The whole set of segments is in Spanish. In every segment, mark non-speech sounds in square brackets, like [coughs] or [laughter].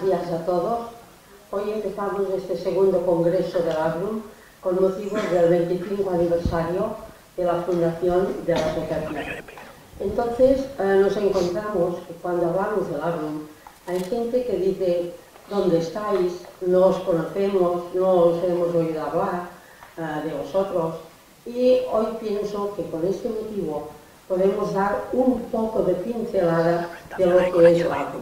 buenos días a todos. Hoy empezamos este segundo congreso del AGRUM con motivo del 25 aniversario de la fundación de la asociación. Entonces eh, nos encontramos que cuando hablamos del AGRUM hay gente que dice ¿dónde estáis? No os conocemos, no os hemos oído hablar eh, de vosotros y hoy pienso que con este motivo podemos dar un poco de pincelada de lo que es la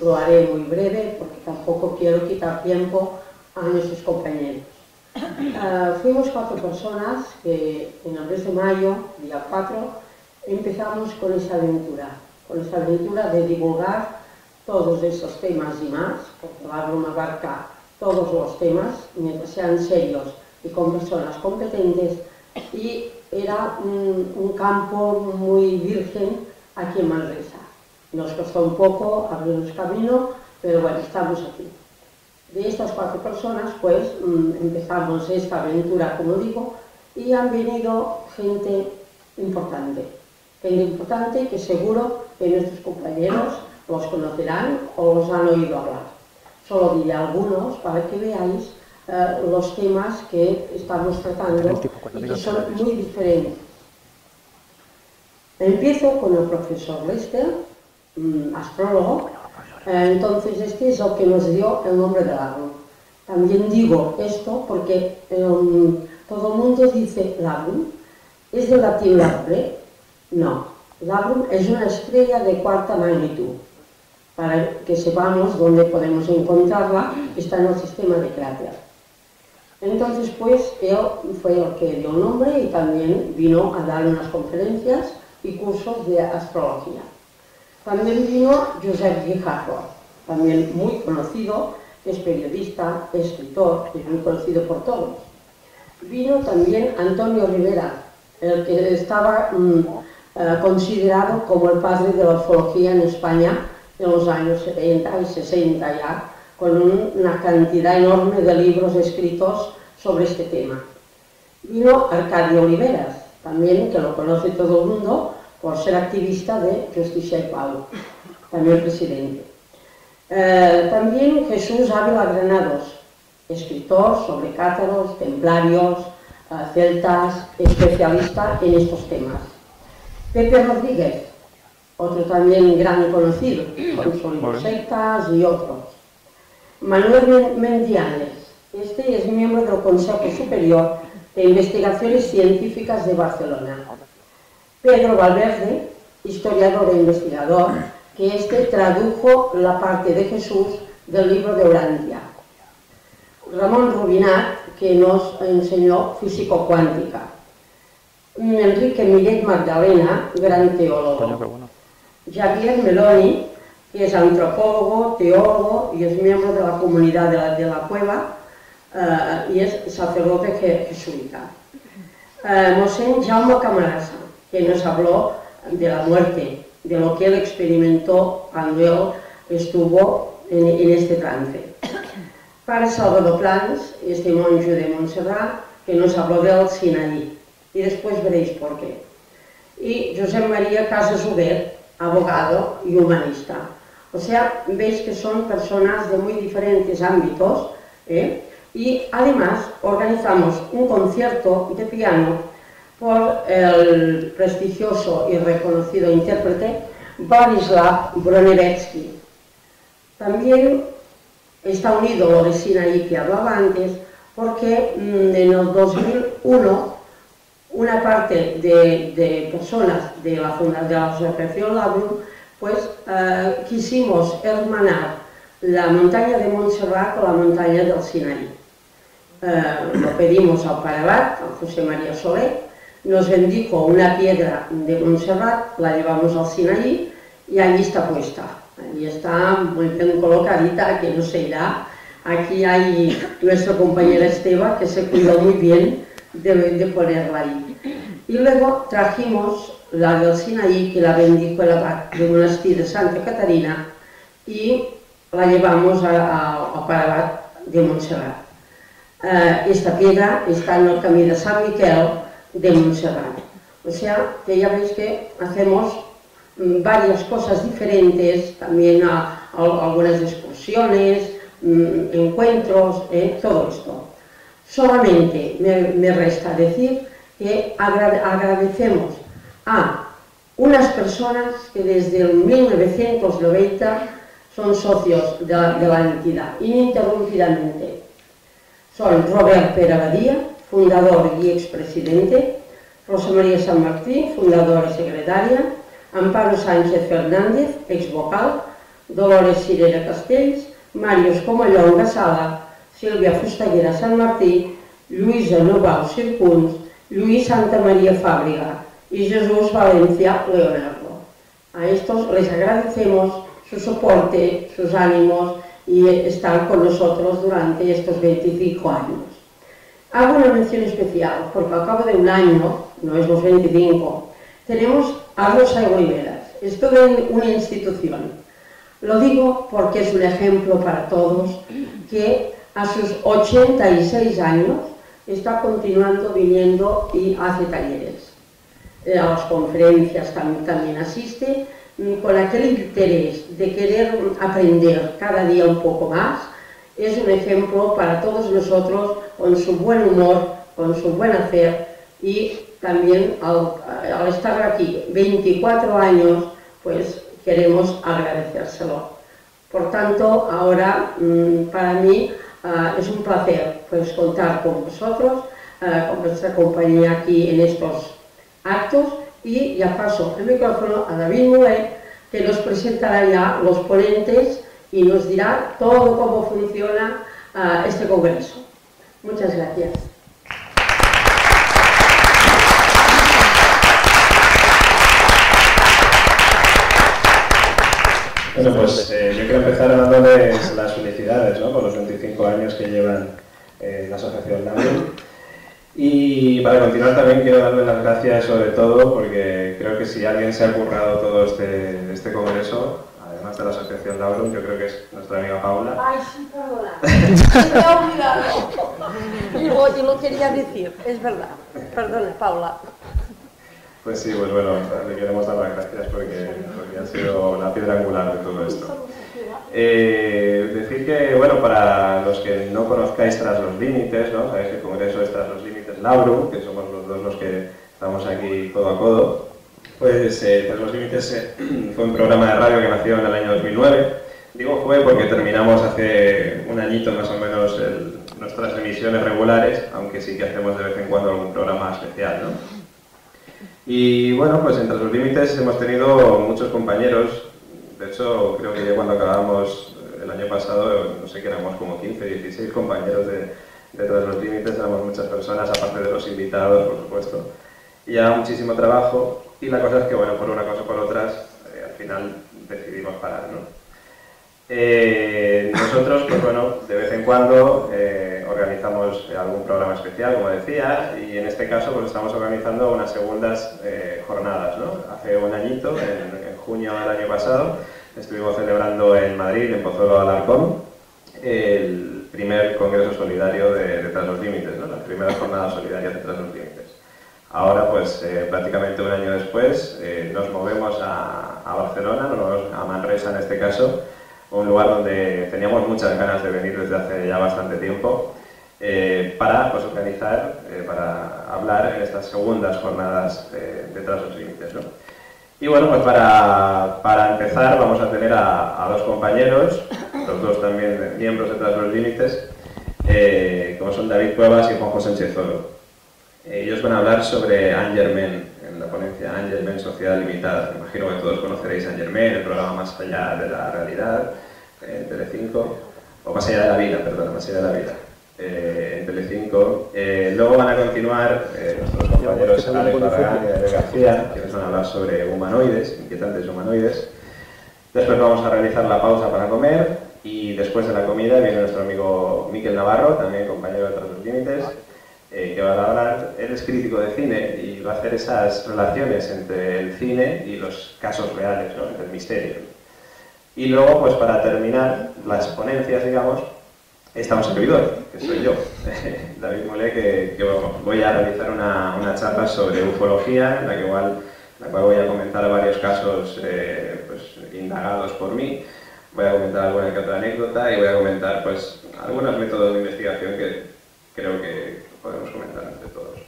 Lo haré muy breve porque tampoco quiero quitar tiempo a nuestros compañeros. Uh, fuimos cuatro personas que en el mes de mayo, día 4, empezamos con esa aventura, con esa aventura de divulgar todos estos temas y más, porque va a abarca todos los temas, mientras sean serios y con personas competentes, y era un, campo muy virgen aquí en Manresa. Nos costó un poco abrirnos camino, pero bueno, estamos aquí. De estas cuatro personas, pues mm, empezamos esta aventura, como digo, y han venido gente importante. Gente importante que seguro que nuestros compañeros los conocerán o los han oído hablar. Solo diré algunos para que veáis eh, los temas que estamos tratando y que son muy diferentes. Empiezo con el profesor Lester, mm, astrólogo, eh, entonces este es el que nos dio el nombre del árbol. También digo esto porque em, todo el mundo dice labrum, ¿es de latín labre? No, labrum es una estrella de cuarta magnitud. Para que sepamos dónde podemos encontrarla, está en el sistema de cráter. Entonces, pues, él fue el que dio nombre y también vino a dar unas conferencias y cursos de astrología. También vino Josep Guijarro, también muy conocido, es periodista, escritor, es muy conocido por todos. Vino también Antonio Rivera, el que estaba mm, eh, considerado como el padre de la ufología en España en los años 70 y 60 ya, con una cantidad enorme de libros escritos sobre este tema. Vino Arcadio Oliveras, también que lo conoce todo el mundo por ser activista de Justicia y Pau, también presidente. Eh, también Jesús Ávila Granados, escritor sobre cátaros, templarios, eh, celtas, especialista en estos temas. Pepe Rodríguez, otro también gran conocido, con [clears throat] sectas y otros. Manuel Mendianes, este es miembro del Consejo Superior de Investigaciones Científicas de Barcelona. Pedro Valverde, historiador e investigador, que este tradujo la parte de Jesús del libro de Orantia. Ramón Rubinat, que nos enseñó físico-cuántica. Enrique Millet Magdalena, gran teólogo. Javier Meloni, que es antropólogo, teólogo y es miembro de la comunidad de la, cueva eh, y es sacerdote jesuita. Uh, Mosén Jaume Camarasa, que nos habló de la muerte, de lo que él experimentó cuando él estuvo en, este trance. [coughs] Padre Salvador Plans, este monje de Montserrat, que nos habló del Sinaí, y después veréis por qué. Y José María Casas Huber, abogado y humanista. O sea, veis que son personas de muy diferentes ámbitos ¿eh? y además organizamos un concierto de piano por el prestigioso y reconocido intérprete Borislav Bronevetsky. También está unido lo de Sinaí que hablaba antes porque mm, en el 2001 una parte de, personas de la, de la Asociación Labrum pues eh, quisimos hermanar la montaña de Montserrat con la montaña del Sinaí. Eh, lo pedimos al Parabat, a José María Soler, nos bendijo una piedra de Montserrat, la llevamos al Sinaí y allí está puesta. Allí está muy bien colocadita, que no se irá. Aquí hay nuestro compañero Esteban, que se cuidó muy bien de, de ponerla ahí. Y luego trajimos la del Sinaí, que la bendijo el abad del monasterio de Santa Catarina, y la llevamos a, Parabat de Montserrat. Eh, esta piedra está en el camino de San Miquel de Montserrat. O sea, que ya veis que hacemos mm, varias cosas diferentes, también a, algunas excursiones, mm, encuentros, eh, todo esto. Solamente me, resta decir que agradecemos a unas personas que desde el 1990 son socios de la, entidad, ininterrumpidamente. Son Robert Pera Badía, fundador y expresidente, Rosa María San Martín, fundadora y secretaria, Amparo Sánchez Fernández, ex vocal, Dolores Sirera Castells, Màrius Comallón Sala, Sílvia Fustaguera San Martí, Lluïsa Novau Circuns, Lluís Santa María Fábriga y Jesús Valencia Leonardo. A estos les agradecemos su soporte, sus ánimos y estar con nosotros durante estos 25 años. Hago una mención especial porque al cabo de un año, no es los 25, tenemos a Rosa Oliveras. Es toda una institución. Lo digo porque es un ejemplo para todos que a sus 86 años está continuando viniendo y hace talleres. A las conferencias también, también asiste con aquel interés de querer aprender cada día un poco más, es un ejemplo para todos nosotros con su buen humor, con su buen hacer y también al, estar aquí 24 años, pues queremos agradecérselo. Por tanto, ahora mm, para mí ah, es un placer pues, contar con vosotros, ah, con vuestra compañía aquí en estos actos y ya paso el micrófono a David Mulé, que nos presentará ya los ponentes y nos dirá todo cómo funciona uh, este congreso. Muchas gracias. Bueno, pues eh, yo quiero empezar dándoles las felicidades ¿no? por los 25 años que llevan eh, la Asociación NAMI y para continuar también quiero darle las gracias sobre todo porque creo que si alguien se ha currado todo este, este congreso, de la Asociación Laurum, yo creo que es nuestra amiga Paula. Ay, sí, perdona. [laughs] Me he olvidado. Y lo, y lo quería decir, es verdad. Perdona, Paula. Pues sí, pues bueno, le queremos dar las gracias porque, porque ha sido la piedra angular de todo esto. Eh, decir que, bueno, para los que no conozcáis Tras los Límites, ¿no? Sabéis que el Congreso es Tras los Límites Lauro, que somos los dos los que estamos aquí codo a codo. Pues eh, Tras los Límites eh, fue un programa de radio que nació en el año 2009. Digo fue porque terminamos hace un añito más o menos nuestras emisiones regulares, aunque sí que hacemos de vez en cuando algún programa especial, ¿no? Y bueno, pues entre los límites hemos tenido muchos compañeros de hecho, creo que ya cuando acabamos el año pasado, no sé que éramos como 15, 16 compañeros de, de Tras los Límites, éramos muchas personas, aparte de los invitados, por supuesto. Y ya muchísimo trabajo, y la cosa es que, bueno, por una cosa o por otras, eh, al final decidimos parar. Eh, nosotros, pues bueno, de vez en cuando eh, organizamos algún programa especial, como decía, y en este caso pues estamos organizando unas segundas jornadas. Hace un añito, en, junio del año pasado, estuvimos celebrando en Madrid, en Pozuelo Alarcón, el primer Congreso Solidario de, de Tras los Límites, ¿no? las primeras jornadas solidarias de Tras los Límites. Ahora, pues eh, prácticamente un año después, eh, nos movemos a, Barcelona, a Manresa en este caso, un lugar donde teníamos muchas ganas de venir desde hace ya bastante tiempo, eh, para pues, organizar, para hablar en estas segundas jornadas de Tras los Límites. ¿no? Y bueno, pues para, para empezar vamos a tener a, dos compañeros, los dos también miembros de Tras los Límites, como son David Cuevas y Juan José Sánchez Oro. Ellos van a hablar sobre Angermen, en la ponencia Angermen Sociedad Limitada. Me imagino que todos conoceréis Angermen, el programa Más allá de la realidad, en Telecinco, o Más allá de la vida, perdón, Más allá de la vida. Eh, en Telecinco. Eh, luego van a continuar eh, nuestros compañeros Alex Barragán y Alex García, que nos van a hablar sobre humanoides, inquietantes humanoides. Después vamos a realizar la pausa para comer y después de la comida viene nuestro amigo Miquel Navarro, también compañero de Tras los Límites, que va a hablar, él es crítico de cine y va a hacer esas relaciones entre el cine y los casos reales, ¿no? entre el misterio. Y luego, pues para terminar las ponencias, digamos, está un servidor, que soy yo, [laughs] David Molé, que, voy a realizar una, una, charla sobre ufología, en la que igual voy a comentar varios casos eh, pues, indagados por mí, voy a comentar alguna que otra anécdota y voy a comentar pues, algunos métodos de investigación que creo que podemos comentar entre todos.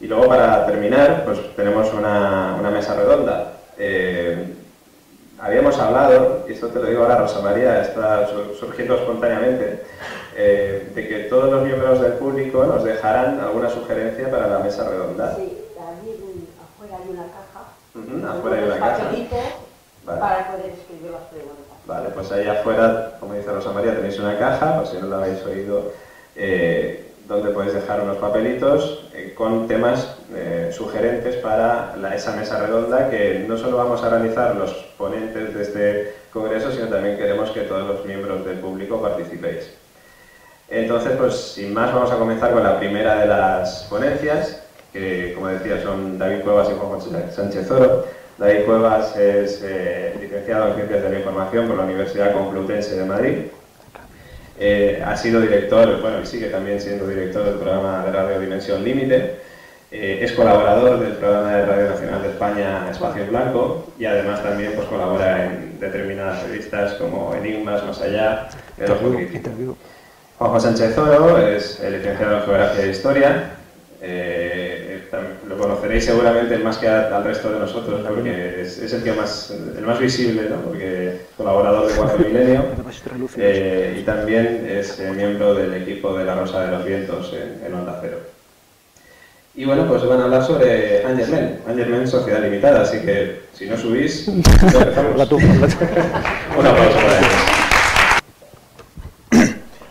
Y luego para terminar, pues tenemos una, una mesa redonda. Eh, habíamos hablado, y esto te lo digo ahora, Rosa María, está surgiendo espontáneamente, eh, de que todos los miembros del público nos dejarán alguna sugerencia para la mesa redonda. Sí, afuera hay una caja. Uh afuera hay una caja. Vale. Para poder escribir las preguntas. Vale, pues ahí afuera, como dice Rosa María, tenéis una caja, por si no la habéis oído, eh, donde podéis dejar unos papelitos eh, con temas eh, sugerentes para esa mesa redonda que no solo vamos a realizar los ponentes de este congreso, sino también queremos que todos los miembros del público participéis. Entonces, pues sin más, vamos a comenzar con la primera de las ponencias, que como decía son David Cuevas y Juan Sánchez Oro. David Cuevas es eh, licenciado en Ciencias de la Información por la Universidad Complutense de Madrid. Eh, ha sido director, bueno, y sigue también siendo director del programa de Radio Dimensión Límite. Eh, es colaborador del programa de Radio Nacional de España Espacio en Blanco y además también pues, colabora en determinadas revistas como Enigmas, Más Allá, El Ojo Juanjo Sánchez Oro es licenciado en Geografía e Historia. Eh, lo conoceréis seguramente más que al resto de nosotros, porque es, el, que más, el más visible, ¿no? porque es colaborador de Cuarto Milenio [laughs] eh, y también es eh, miembro del equipo de La Rosa de los Vientos en, Onda Cero. Y bueno, pues van a hablar sobre Angermen, Angermen Sociedad Limitada, así que si no subís, [laughs] empezamos. [laughs] Un aplauso para ellos.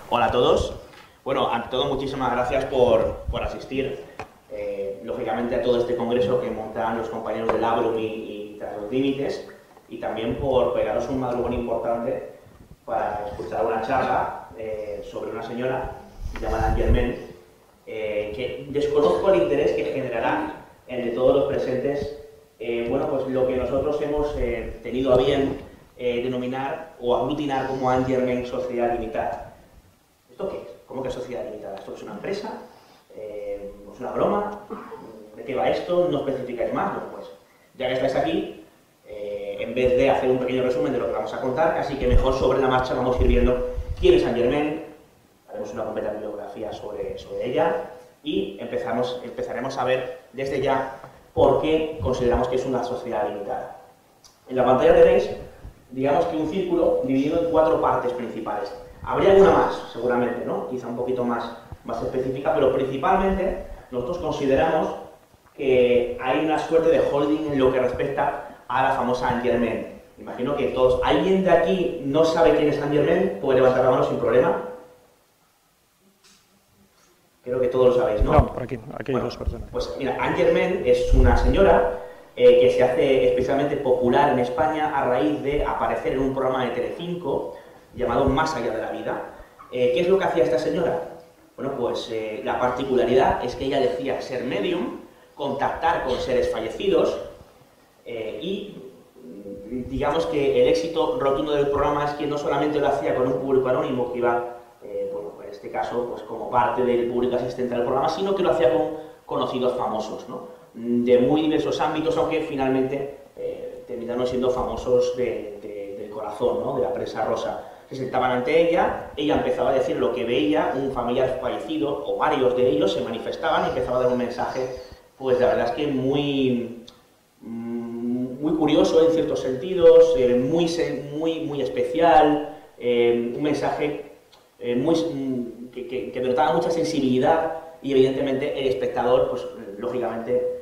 Hola a todos. Bueno, ante todo, muchísimas gracias por, asistir, eh, lógicamente, a todo este congreso que montan los compañeros del Abrum y, Tras los Límites, y también por pegaros un madrugón importante para escuchar una charla eh, sobre una señora llamada Germain, eh, que desconozco el interés que generará entre todos los presentes, bueno, pues lo que nosotros hemos tenido a bien denominar o aglutinar como Angermen Sociedad Limitada. ¿Esto qué es? ¿Cómo que sociedad limitada? ¿Esto es una empresa? Eh, ¿Es una broma? ¿De qué va esto? ¿No especificáis más? Bueno, pues ya que estáis aquí, eh, en vez de hacer un pequeño resumen de lo que vamos a contar, casi que mejor sobre la marcha vamos a ir viendo quién es Saint Germain, haremos una completa bibliografía sobre, sobre ella y empezamos, empezaremos a ver desde ya por qué consideramos que es una sociedad limitada. En la pantalla tenéis, digamos que un círculo dividido en cuatro partes principales. Habría alguna más, seguramente, ¿no? Quizá un poquito más, más específica, pero principalmente nosotros consideramos que hay una suerte de holding en lo que respecta a la famosa Angermen. Imagino que todos, ¿alguien de aquí no sabe quién es Angermen? Puede levantar la mano sin problema. Creo que todos lo sabéis, ¿no? No, por aquí, aquí hay dos personas. Pues mira, Angermen es una señora eh, que se hace especialmente popular en España a raíz de aparecer en un programa de Telecinco llamado Más allá de la vida. Eh, ¿Qué es lo que hacía esta señora? Bueno, pues eh, la particularidad es que ella decía ser medium, contactar con seres fallecidos eh, y mm, digamos que el éxito rotundo del programa es que no solamente lo hacía con un público anónimo que iba, bueno, en este caso, pues como parte del público asistente al programa, sino que lo hacía con conocidos famosos, ¿no? de muy diversos ámbitos, aunque finalmente terminaron siendo famosos del corazón, ¿no? de la prensa rosa se sentaban ante ella, ella empezaba a decir lo que veía, un familiar fallecido, o varios de ellos se manifestaban y empezaba a dar un mensaje, pues la verdad es que muy, mm, muy curioso en ciertos sentidos, eh, muy, muy, muy especial, eh, un mensaje eh, muy, mm, que, que, que, denotaba mucha sensibilidad y evidentemente el espectador, pues lógicamente,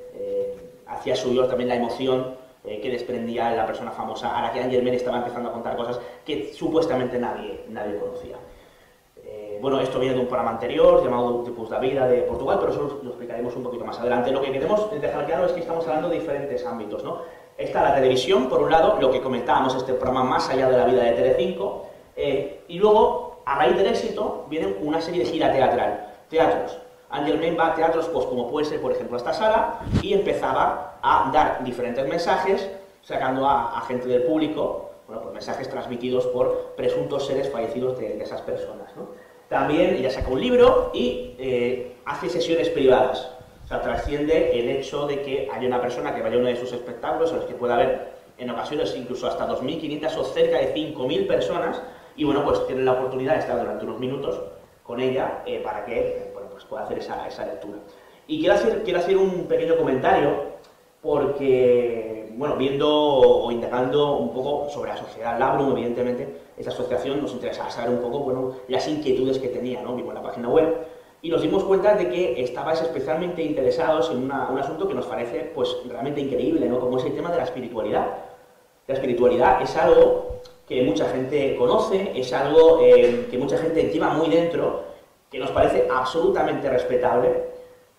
hacía suyo también la emoción eh, que desprendía la persona famosa a la que Angermen estaba empezando a contar cosas que supuestamente nadie, nadie conocía. Eh, bueno, esto viene de un programa anterior llamado Tipus da Vida de Portugal, pero eso lo explicaremos un poquito más adelante. Lo que queremos dejar claro es que estamos hablando de diferentes ámbitos. ¿no? Está la televisión, por un lado, lo que comentábamos, este programa más allá de la vida de Telecinco, eh, y luego, a raíz del éxito, viene una serie de gira teatral, teatros. Angelman va a teatros pues, como puede ser, por ejemplo, esta sala, y empezaba a dar diferentes mensajes, sacando a, gente del público, bueno, pues mensajes transmitidos por presuntos seres fallecidos de, esas personas. También ella saca un libro y eh, hace sesiones privadas. sea, trasciende el hecho de que haya una persona que vaya a uno de sus espectáculos, en los que pueda haber en ocasiones incluso hasta 2.500 o cerca de 5.000 personas, y bueno, pues tienen la oportunidad de estar durante unos minutos con ella eh, para que pues hacer esa, esa lectura. Y quiero hacer, quiero hacer un pequeño comentario porque, bueno, viendo o indagando un poco sobre la sociedad Labrum, evidentemente, esta asociación nos interesaba saber un poco, bueno, las inquietudes que tenía, ¿no? Vivo en la página web, y nos dimos cuenta de que estabais especialmente interesados en un asunto que nos parece, pues, realmente increíble, ¿no? Como es el tema de la espiritualidad. La espiritualidad es algo que mucha gente conoce, es algo eh, que mucha gente lleva muy dentro, que nos parece absolutamente respetable,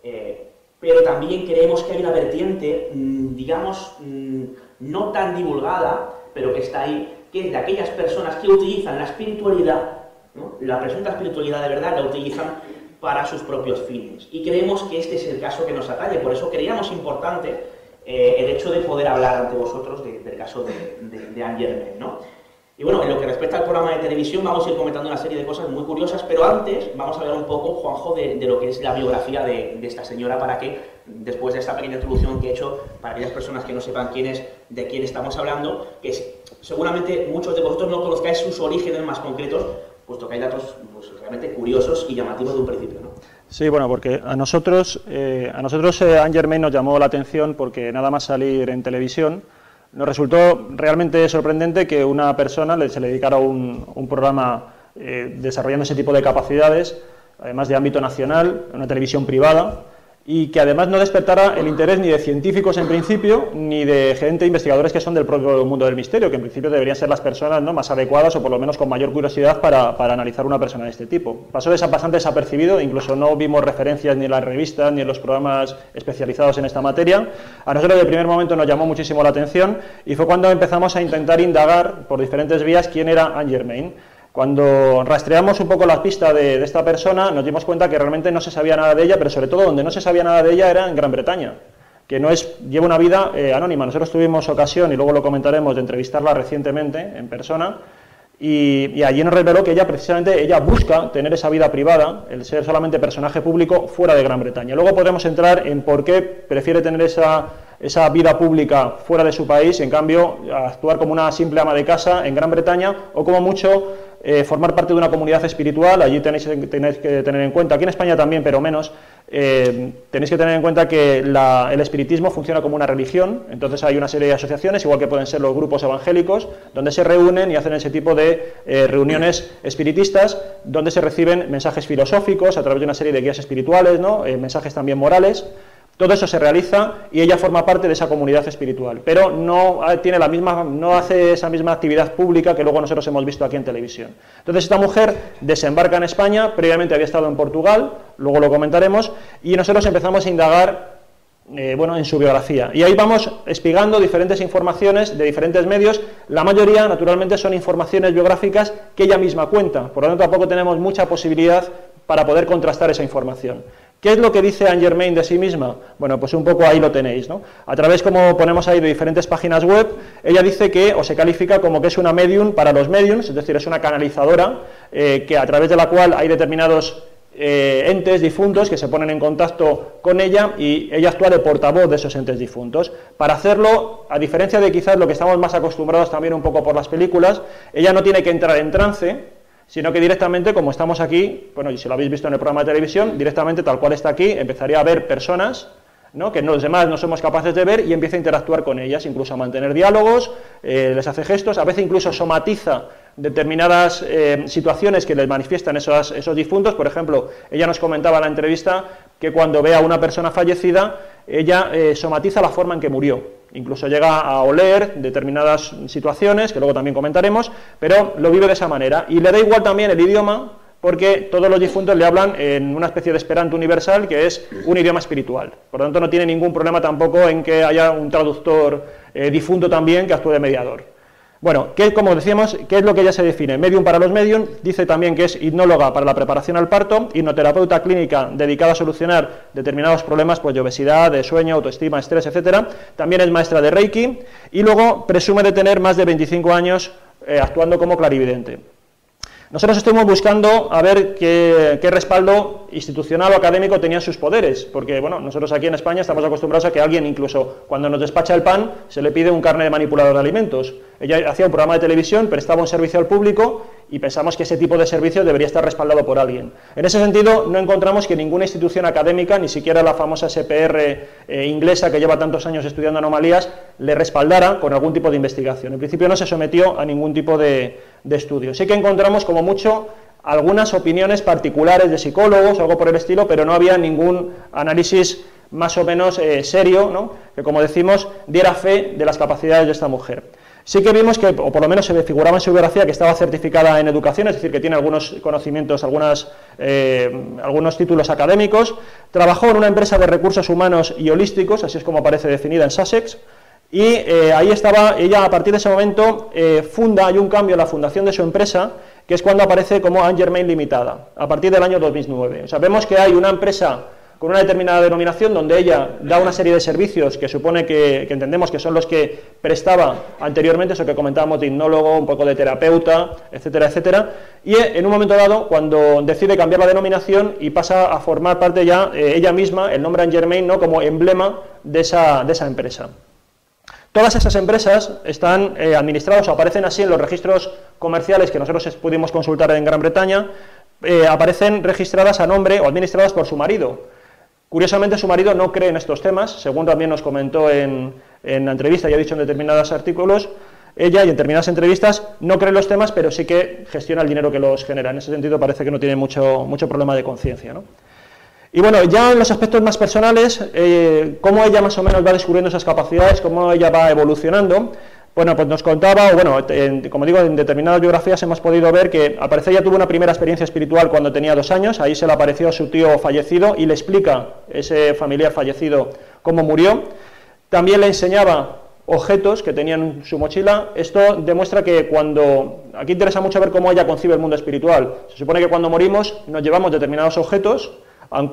eh, pero también creemos que hay una vertiente, mm, digamos, mm, no tan divulgada, pero que está ahí, que es de aquellas personas que utilizan la espiritualidad, la presunta espiritualidad de verdad, la utilizan para sus propios fines. Y creemos que este es el caso que nos atañe, por eso creíamos importante eh, el hecho de poder hablar ante vosotros del caso de, de, Anne ¿no? Y bueno, en lo que respecta al programa de televisión, vamos a ir comentando una serie de cosas muy curiosas, pero antes vamos a hablar un poco, Juanjo, de, lo que es la biografía de, esta señora, para que, después de esta pequeña introducción que he hecho, para aquellas personas que no sepan quién es, de quién estamos hablando, que seguramente muchos de vosotros no conozcáis sus orígenes más concretos, puesto que hay datos pues, realmente curiosos y llamativos de un principio, ¿no? Sí, bueno, porque a nosotros, eh, a nosotros eh, nos llamó la atención porque nada más salir en televisión, nos resultó realmente sorprendente que una persona se le dedicara un, un programa eh, desarrollando ese tipo de capacidades, además de ámbito nacional, una televisión privada, y que además no despertara el interés ni de científicos en principio, ni de gente, investigadores que son del propio mundo del misterio, que en principio deberían ser las personas ¿no? más adecuadas o por lo menos con mayor curiosidad para, analizar una persona de este tipo. Pasó bastante desapercibido, incluso no vimos referencias ni en las revistas ni en los programas especializados en esta materia. A nosotros de primer momento nos llamó muchísimo la atención y fue cuando empezamos a intentar indagar por diferentes vías quién era Anne Germain. Cuando rastreamos un poco la pista de, esta persona, nos dimos cuenta que realmente no se sabía nada de ella, pero sobre todo donde no se sabía nada de ella era en Gran Bretaña, que no es, lleva una vida eh, anónima. Nosotros tuvimos ocasión, y luego lo comentaremos, de entrevistarla recientemente en persona, y, allí nos reveló que ella precisamente ella busca tener esa vida privada, el ser solamente personaje público fuera de Gran Bretaña. Luego podemos entrar en por qué prefiere tener esa, esa vida pública fuera de su país, en cambio actuar como una simple ama de casa en Gran Bretaña o como mucho eh, formar parte de una comunidad espiritual, allí tenéis, tenéis, que tener en cuenta, aquí en España también, pero menos, eh, tenéis que tener en cuenta que el espiritismo funciona como una religión, entonces hay una serie de asociaciones, igual que pueden ser los grupos evangélicos, donde se reúnen y hacen ese tipo de eh, reuniones espiritistas, donde se reciben mensajes filosóficos a través de una serie de guías espirituales, ¿no? mensajes también morales. Todo eso se realiza y ella forma parte de esa comunidad espiritual, pero no tiene la misma, no hace esa misma actividad pública que luego nosotros hemos visto aquí en televisión. Entonces esta mujer desembarca en España, previamente había estado en Portugal, luego lo comentaremos, y nosotros empezamos a indagar eh, bueno, en su biografía. Y ahí vamos espigando diferentes informaciones de diferentes medios. La mayoría, naturalmente, son informaciones biográficas que ella misma cuenta. Por lo tanto, tampoco tenemos mucha posibilidad para poder contrastar esa información. ¿Qué es lo que dice Anne Germain de sí misma? Bueno, pues un poco ahí lo tenéis, ¿no? A través, como ponemos ahí, de diferentes páginas web, ella dice que, o se califica como que es una medium para los mediums, es decir, es una canalizadora, eh, que a través de la cual hay determinados eh, entes difuntos que se ponen en contacto con ella y ella actúa de portavoz de esos entes difuntos. Para hacerlo, a diferencia de quizás lo que estamos más acostumbrados también un poco por las películas, ella no tiene que entrar en trance, sino que directamente, como estamos aquí, bueno, y si lo habéis visto en el programa de televisión, directamente tal cual está aquí, empezaría a ver personas ¿no? que los demás no somos capaces de ver y empieza a interactuar con ellas, incluso a mantener diálogos, eh, les hace gestos, a veces incluso somatiza determinadas eh, situaciones que les manifiestan esos, esos difuntos. Por ejemplo, ella nos comentaba en la entrevista que cuando ve a una persona fallecida, ella eh, somatiza la forma en que murió. Incluso llega a oler determinadas situaciones, que luego también comentaremos, pero lo vive de esa manera. Y le da igual también el idioma, porque todos los difuntos le hablan en una especie de esperanto universal, que es un idioma espiritual. Por lo tanto, no tiene ningún problema tampoco en que haya un traductor eh, difunto también que actúe de mediador. Bueno, ¿qué, como decíamos, ¿qué es lo que ya se define? Medium para los medium, dice también que es hipnóloga para la preparación al parto, hipnoterapeuta clínica dedicada a solucionar determinados problemas pues, de obesidad, de sueño, autoestima, estrés, etcétera. También es maestra de Reiki y luego presume de tener más de 25 años eh, actuando como clarividente. Nosotros estuvimos buscando a ver qué, respaldo institucional o académico tenían sus poderes, porque bueno, nosotros aquí en España estamos acostumbrados a que alguien, incluso cuando nos despacha el pan, se le pide un carne de manipulador de alimentos. Ella hacía un programa de televisión, prestaba un servicio al público y pensamos que ese tipo de servicio debería estar respaldado por alguien. En ese sentido, no encontramos que ninguna institución académica, ni siquiera la famosa SPR eh, inglesa que lleva tantos años estudiando anomalías, le respaldara con algún tipo de investigación. En principio no se sometió a ningún tipo de, estudio. Sí que encontramos, como mucho, algunas opiniones particulares de psicólogos algo por el estilo, pero no había ningún análisis más o menos eh, serio, que como decimos, diera fe de las capacidades de esta mujer. Sí que vimos que, o por lo menos se figuraba en su biografía, que estaba certificada en educación, es decir, que tiene algunos conocimientos, eh, algunos títulos académicos. Trabajó en una empresa de recursos humanos y holísticos, así es como aparece definida en Sussex. Y eh, ahí estaba, ella a partir de ese momento eh, funda, hay un cambio en la fundación de su empresa, que es cuando aparece como Angermain Limitada, a partir del año 2009. O sea, vemos que hay una empresa con una determinada denominación donde ella da una serie de servicios que supone que, entendemos que son los que prestaba anteriormente, eso que comentábamos de hipnólogo, un poco de terapeuta, etcétera, etcétera, y en un momento dado, cuando decide cambiar la denominación y pasa a formar parte ya eh, ella misma, el nombre Angermain, ¿no? como emblema de esa, de esa empresa. Todas esas empresas están eh, administradas o aparecen así en los registros comerciales que nosotros pudimos consultar en Gran Bretaña, eh, aparecen registradas a nombre o administradas por su marido. Curiosamente, su marido no cree en estos temas, según también nos comentó en, la entrevista y ha dicho en determinados artículos. Ella, y en determinadas entrevistas, no cree en los temas, pero sí que gestiona el dinero que los genera. En ese sentido, parece que no tiene mucho, mucho problema de conciencia. Y bueno, ya en los aspectos más personales, eh, cómo ella más o menos va descubriendo esas capacidades, cómo ella va evolucionando. Bueno, pues nos contaba, bueno, como digo, en determinadas biografías hemos podido ver que al ella tuvo una primera experiencia espiritual cuando tenía dos años, ahí se le apareció a su tío fallecido y le explica, ese familiar fallecido, cómo murió. También le enseñaba objetos que tenían en su mochila. Esto demuestra que cuando, aquí interesa mucho ver cómo ella concibe el mundo espiritual. Se supone que cuando morimos nos llevamos determinados objetos,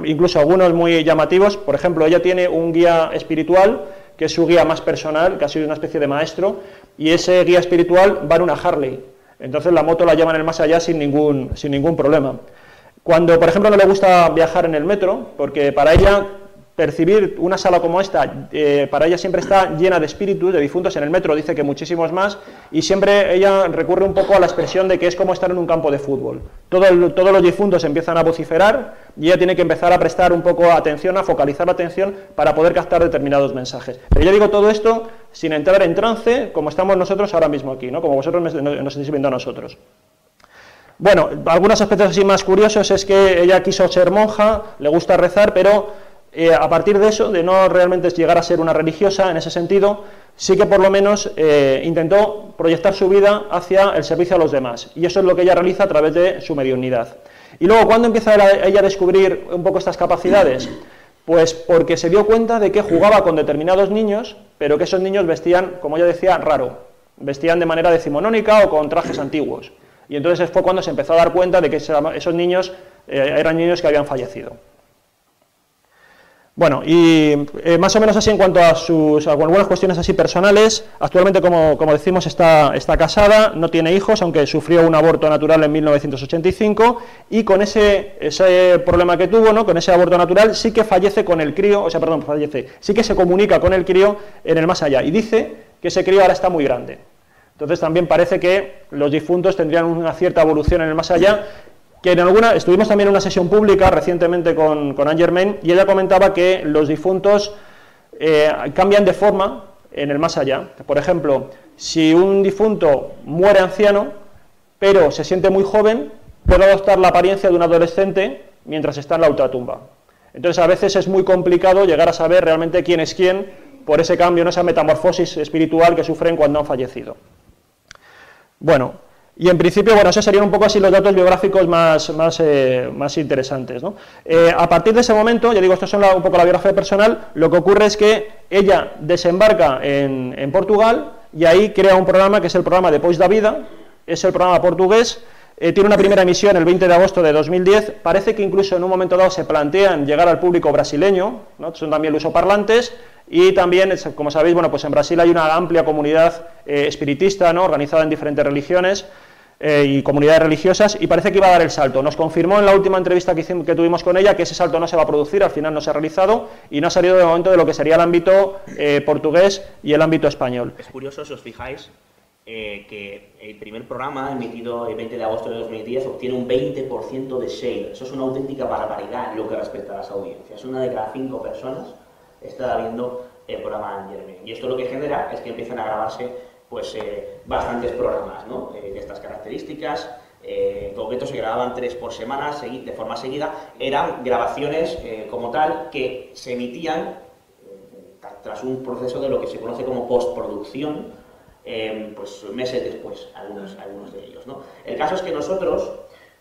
incluso algunos muy llamativos. Por ejemplo, ella tiene un guía espiritual que es su guía más personal, que ha sido una especie de maestro, y ese guía espiritual va en una Harley. Entonces la moto la lleva en el más allá sin ningún, sin ningún problema. Cuando, por ejemplo, no le gusta viajar en el metro, porque para ella percibir una sala como esta, eh, para ella siempre está llena de espíritus, de difuntos, en el metro dice que muchísimos más, y siempre ella recurre un poco a la expresión de que es como estar en un campo de fútbol. todos los difuntos empiezan a vociferar y ella tiene que empezar a prestar un poco atención, a focalizar la atención para poder captar determinados mensajes. Pero yo digo todo esto sin entrar en trance, como estamos nosotros ahora mismo aquí, ¿no? como vosotros nos estáis viendo a nosotros. Bueno, algunos aspectos así más curiosos es que ella quiso ser monja, le gusta rezar, pero eh, a partir de eso, de no realmente llegar a ser una religiosa en ese sentido, sí que por lo menos eh, intentó proyectar su vida hacia el servicio a los demás. Y eso es lo que ella realiza a través de su mediunidad. Y luego, ¿cuándo empieza ella a descubrir un poco estas capacidades? Pues porque se dio cuenta de que jugaba con determinados niños, pero que esos niños vestían, como ella decía, raro. Vestían de manera decimonónica o con trajes antiguos. Y entonces fue cuando se empezó a dar cuenta de que esos niños eh, eran niños que habían fallecido. Bueno, y eh, más o menos así en cuanto a sus algunas cuestiones así personales, actualmente como, decimos está, está, casada, no tiene hijos, aunque sufrió un aborto natural en 1985, y con ese, ese problema que tuvo, ¿no? con ese aborto natural, sí que fallece con el crío, o sea, perdón, fallece, sí que se comunica con el crío en el más allá, y dice que ese crío ahora está muy grande. Entonces también parece que los difuntos tendrían una cierta evolución en el más allá, estuvimos también en una sesión pública recientemente con, con Anne y ella comentaba que los difuntos eh, cambian de forma en el más allá. Por ejemplo, si un difunto muere anciano, pero se siente muy joven, puede adoptar la apariencia de un adolescente mientras está en la ultratumba. Entonces a veces es muy complicado llegar a saber realmente quién es quién por ese cambio, en esa metamorfosis espiritual que sufren cuando han fallecido. Bueno, y en principio, bueno, esos serían un poco así los datos biográficos más, más, eh, más interesantes. ¿no? Eh, a partir de ese momento, ya digo, esto es un poco la biografía personal, lo que ocurre es que ella desembarca en, Portugal y ahí crea un programa que es el programa de Pois da Vida, es el programa portugués, eh, tiene una primera emisión el 20 de agosto de 2010. Parece que incluso en un momento dado se plantean llegar al público brasileño, son también lusoparlantes, y también, como sabéis, bueno, pues en Brasil hay una amplia comunidad espiritista ¿no? organizada en diferentes religiones. Eh, y comunidades religiosas y parece que iba a dar el salto. Nos confirmó en la última entrevista que, que, tuvimos con ella que ese salto no se va a producir, al final no se ha realizado y no ha salido de momento de lo que sería el ámbito eh, portugués y el ámbito español. Es curioso, si os fijáis, eh, que el primer programa, emitido el 20 de agosto de 2010, obtiene un 20% de share. Eso es una auténtica barbaridad en lo que respecta a las audiencias. Una de cada cinco personas está viendo el programa Angerme. Y esto lo que genera es que empiezan a grabarse pues eh, bastantes programas ¿no? Eh, de estas características. Eh, en se grababan tres por semana de forma seguida. Eran grabaciones como tal que se emitían tras un proceso de lo que se conoce como postproducción, pues meses después, algunos, algunos de ellos. ¿no? El caso es que nosotros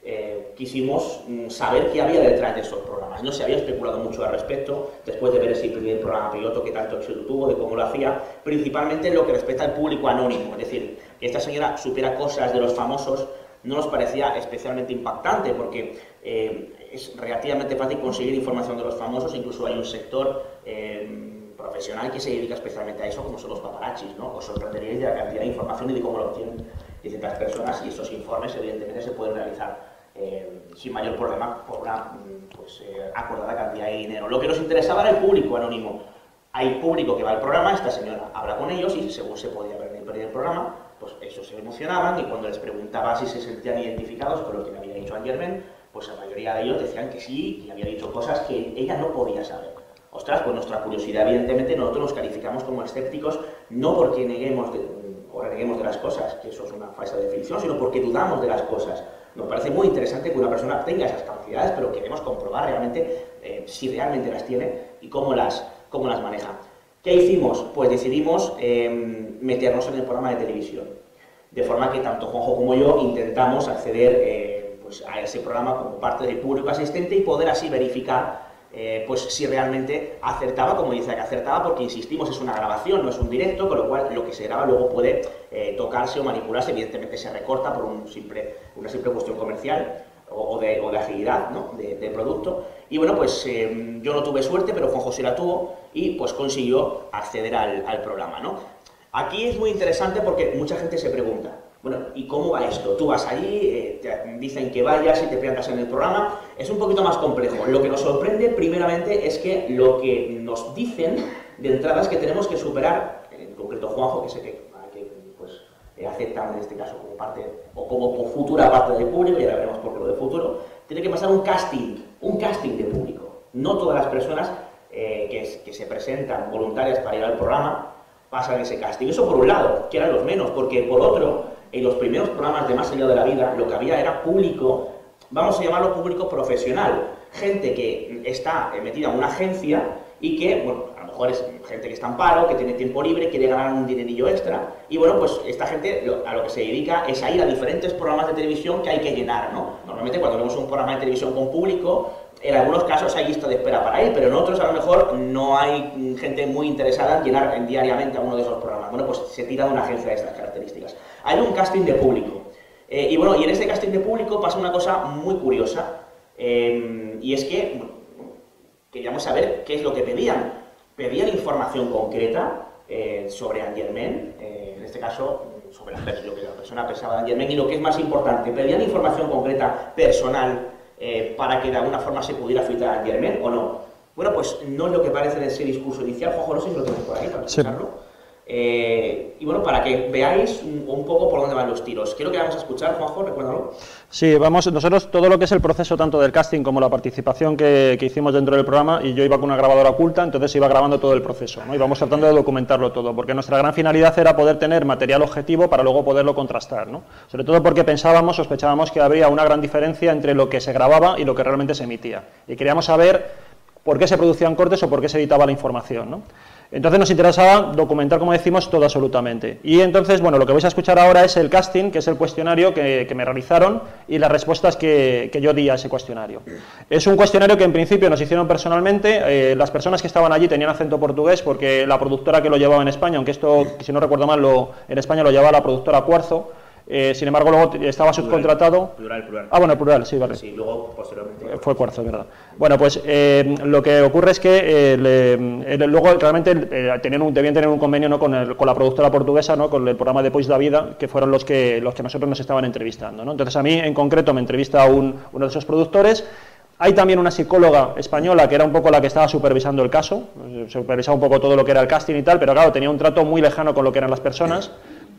eh, quisimos mm, saber qué había detrás de esos programas. No se había especulado mucho al respecto, después de ver ese primer programa piloto que tanto éxito tuvo, de cómo lo hacía, principalmente en lo que respecta al público anónimo. Es decir, que esta señora supiera cosas de los famosos no nos parecía especialmente impactante, porque eh, es relativamente fácil conseguir información de los famosos, incluso hay un sector eh, profesional que se dedica especialmente a eso, como son los paparazzis, ¿no? Os sorprenderíais de la cantidad de información y de cómo lo obtienen distintas personas, y estos informes evidentemente se pueden realizar eh, sin mayor problema por una mm, pues, eh, acordada cantidad de dinero. Lo que nos interesaba era el público anónimo. Hay público que va al programa, esta señora habla con ellos y según se podía perder, el programa, pues ellos se emocionaban y cuando les preguntaba si se sentían identificados con lo que le había dicho Angermen, pues la mayoría de ellos decían que sí, y había dicho cosas que ella no podía saber. Ostras, pues nuestra curiosidad, evidentemente, nosotros nos calificamos como escépticos, no porque neguemos o reneguemos de las cosas, que eso es una falsa definición, sino porque dudamos de las cosas. Nos parece muy interesante que una persona tenga esas capacidades, pero queremos comprobar realmente eh, si realmente las tiene y cómo las, cómo las maneja. ¿Qué hicimos? Pues decidimos em, meternos en el programa de televisión. De forma que tanto Juanjo como yo intentamos acceder eh, pues a ese programa como parte del público asistente y poder así verificar eh, pues si realmente acertaba, como dice que acertaba, porque insistimos, es una grabación, no es un directo, con lo cual lo que se graba luego puede eh, tocarse o manipularse, evidentemente se recorta por una simple cuestión comercial o, de, agilidad ¿no? de, producto. Y bueno, pues eh, yo no tuve suerte, pero Juan José la tuvo y pues consiguió acceder al, al programa. ¿no? Aquí es muy interesante porque mucha gente se pregunta, bueno, ¿y cómo va esto? Tú vas allí, eh, te dicen que vayas y te plantas en el programa. Es un poquito más complejo. Lo que nos sorprende, primeramente, es que lo que nos dicen de entrada es que tenemos que superar, en concreto Juanjo, que sé que, que pues, eh, aceptan en este caso como parte, o como futura parte del público, ya veremos por qué lo de futuro, tiene que pasar un casting, un casting de público. No todas las personas eh, que, que se presentan voluntarias para ir al programa pasan ese casting. Eso por un lado, que eran los menos, porque por otro, en los primeros programas de Más allá de la vida, lo que había era público, vamos a llamarlo público profesional, gente que está metida en una agencia y que, bueno, a lo mejor es gente que está en paro, que tiene tiempo libre, quiere ganar un dinerillo extra, y bueno, pues esta gente a lo que se dedica es a ir a diferentes programas de televisión que hay que llenar, ¿no? Normalmente cuando vemos un programa de televisión con público, en algunos casos hay lista de espera para ir, pero en otros a lo mejor no hay gente muy interesada en llenar diariamente a uno de esos programas. Bueno, pues se tira de una agencia de estas características hay un casting de público. Eh, y bueno, y en este casting de público pasa una cosa muy curiosa, eh, y es que queríamos saber qué es lo que pedían. Pedían información concreta eh, sobre Angermen, en este caso sobre lo que la persona pensaba de Angermen, y lo que es más importante, pedían información concreta, personal, para que de alguna forma se pudiera filtrar a Angermen o no. Bueno, pues no es lo que parece en ese discurso inicial, Juanjo, no sé si lo tenemos por ahí para escucharlo. Eh, y bueno, para que veáis un, poco por dónde van los tiros. Quiero que vamos a escuchar, Juanjo, recuérdalo. Sí, vamos, nosotros todo lo que es el proceso tanto del casting como la participación que, hicimos dentro del programa, y yo iba con una grabadora oculta, entonces iba grabando todo el proceso, ¿no? y vamos tratando de documentarlo todo, porque nuestra gran finalidad era poder tener material objetivo para luego poderlo contrastar, ¿no? sobre todo porque pensábamos, sospechábamos que habría una gran diferencia entre lo que se grababa y lo que realmente se emitía, y queríamos saber por qué se producían cortes o por qué se editaba la información. ¿no? Entonces nos interesaba documentar, como decimos, todo absolutamente. Y entonces, bueno, lo que vais a escuchar ahora es el casting, que es el cuestionario que, me realizaron y las respuestas que, yo di a ese cuestionario. Es un cuestionario que en principio nos hicieron personalmente. Eh, las personas que estaban allí tenían acento portugués porque la productora que lo llevaba en España, aunque esto, si no recuerdo mal, lo, en España lo llevaba la productora Cuarzo, Eh, sin embargo, luego estaba subcontratado. Plural, plural. Ah, bueno, plural, sí, vale. Sí, luego posteriormente. Fue cuarzo, es verdad. Bueno, pues eh, lo que ocurre es que eh, le- eh, luego realmente eh, tenían un, debían tener un convenio ¿no? con, el- con la productora portuguesa, ¿no? con el programa de Pois da Vida, que fueron los que, los que nosotros nos estaban entrevistando. ¿no? Entonces, a mí en concreto me entrevista un- uno de esos productores. Hay también una psicóloga española que era un poco la que estaba supervisando el caso, eh, supervisaba un poco todo lo que era el casting y tal, pero claro, tenía un trato muy lejano con lo que eran las personas.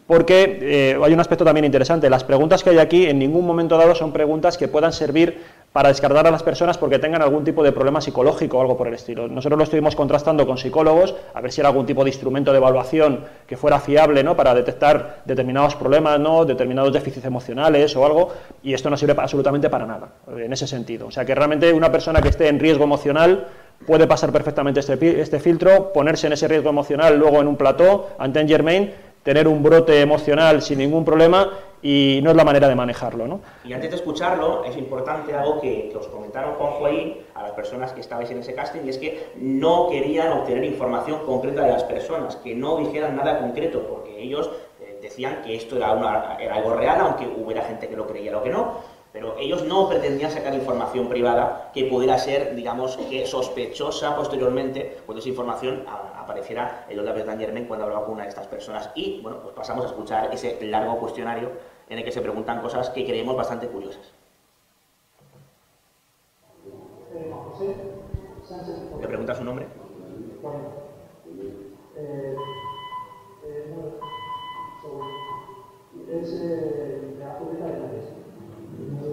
Porque eh, hay un aspecto también interesante. Las preguntas que hay aquí en ningún momento dado son preguntas que puedan servir para descartar a las personas porque tengan algún tipo de problema psicológico o algo por el estilo. Nosotros lo estuvimos contrastando con psicólogos a ver si era algún tipo de instrumento de evaluación que fuera fiable ¿no? para detectar determinados problemas, ¿no? determinados déficits emocionales o algo, y esto no sirve absolutamente para nada en ese sentido. O sea que realmente una persona que esté en riesgo emocional puede pasar perfectamente este, este filtro, ponerse en ese riesgo emocional luego en un plató ante Germain, tener un brote emocional sin ningún problema y no es la manera de manejarlo. ¿no? Y antes de escucharlo, es importante algo que, que os comentaron Juanjo ahí, a las personas que estabais en ese casting, y es que no querían obtener información concreta de las personas, que no dijeran nada concreto, porque ellos eh, decían que esto era, una- era algo real, aunque hubiera gente que lo creyera o que no. Pero ellos no pretendían sacar información privada que pudiera ser, digamos, que sospechosa posteriormente, cuando esa información apareciera los labios de Germain cuando hablaba con una de estas personas. Y, bueno, pues pasamos a escuchar ese largo cuestionario en el que se preguntan cosas que creemos bastante curiosas. ¿Le pregunta su nombre? Es eh, de la de Cádiz.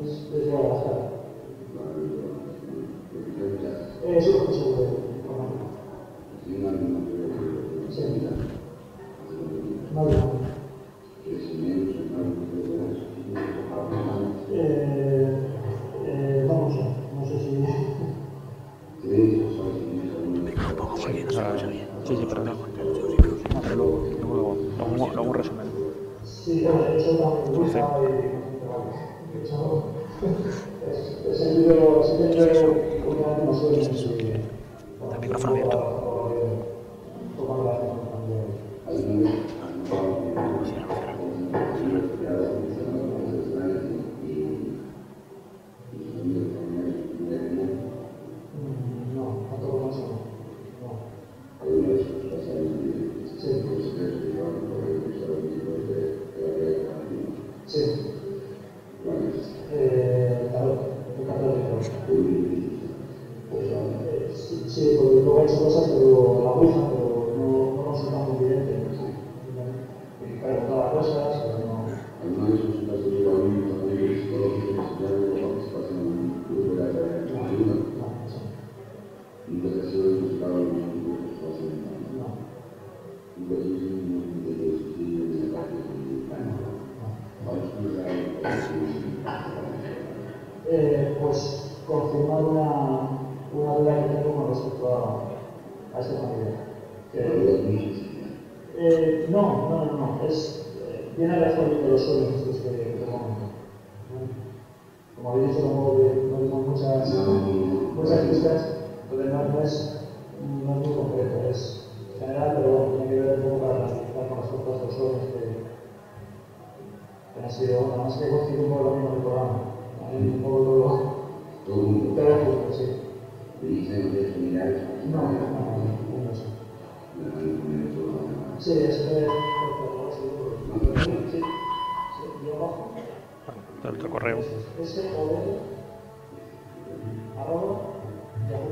Es desde Guadalajara. Eh, Es No. Eh, eh, vamos, no sé si... Sí, sí, pero no. Pero luego, luego, luego, luego un resumen. Sí. Eso... Es, el vídeo... Es el vídeo... El micrófono abierto.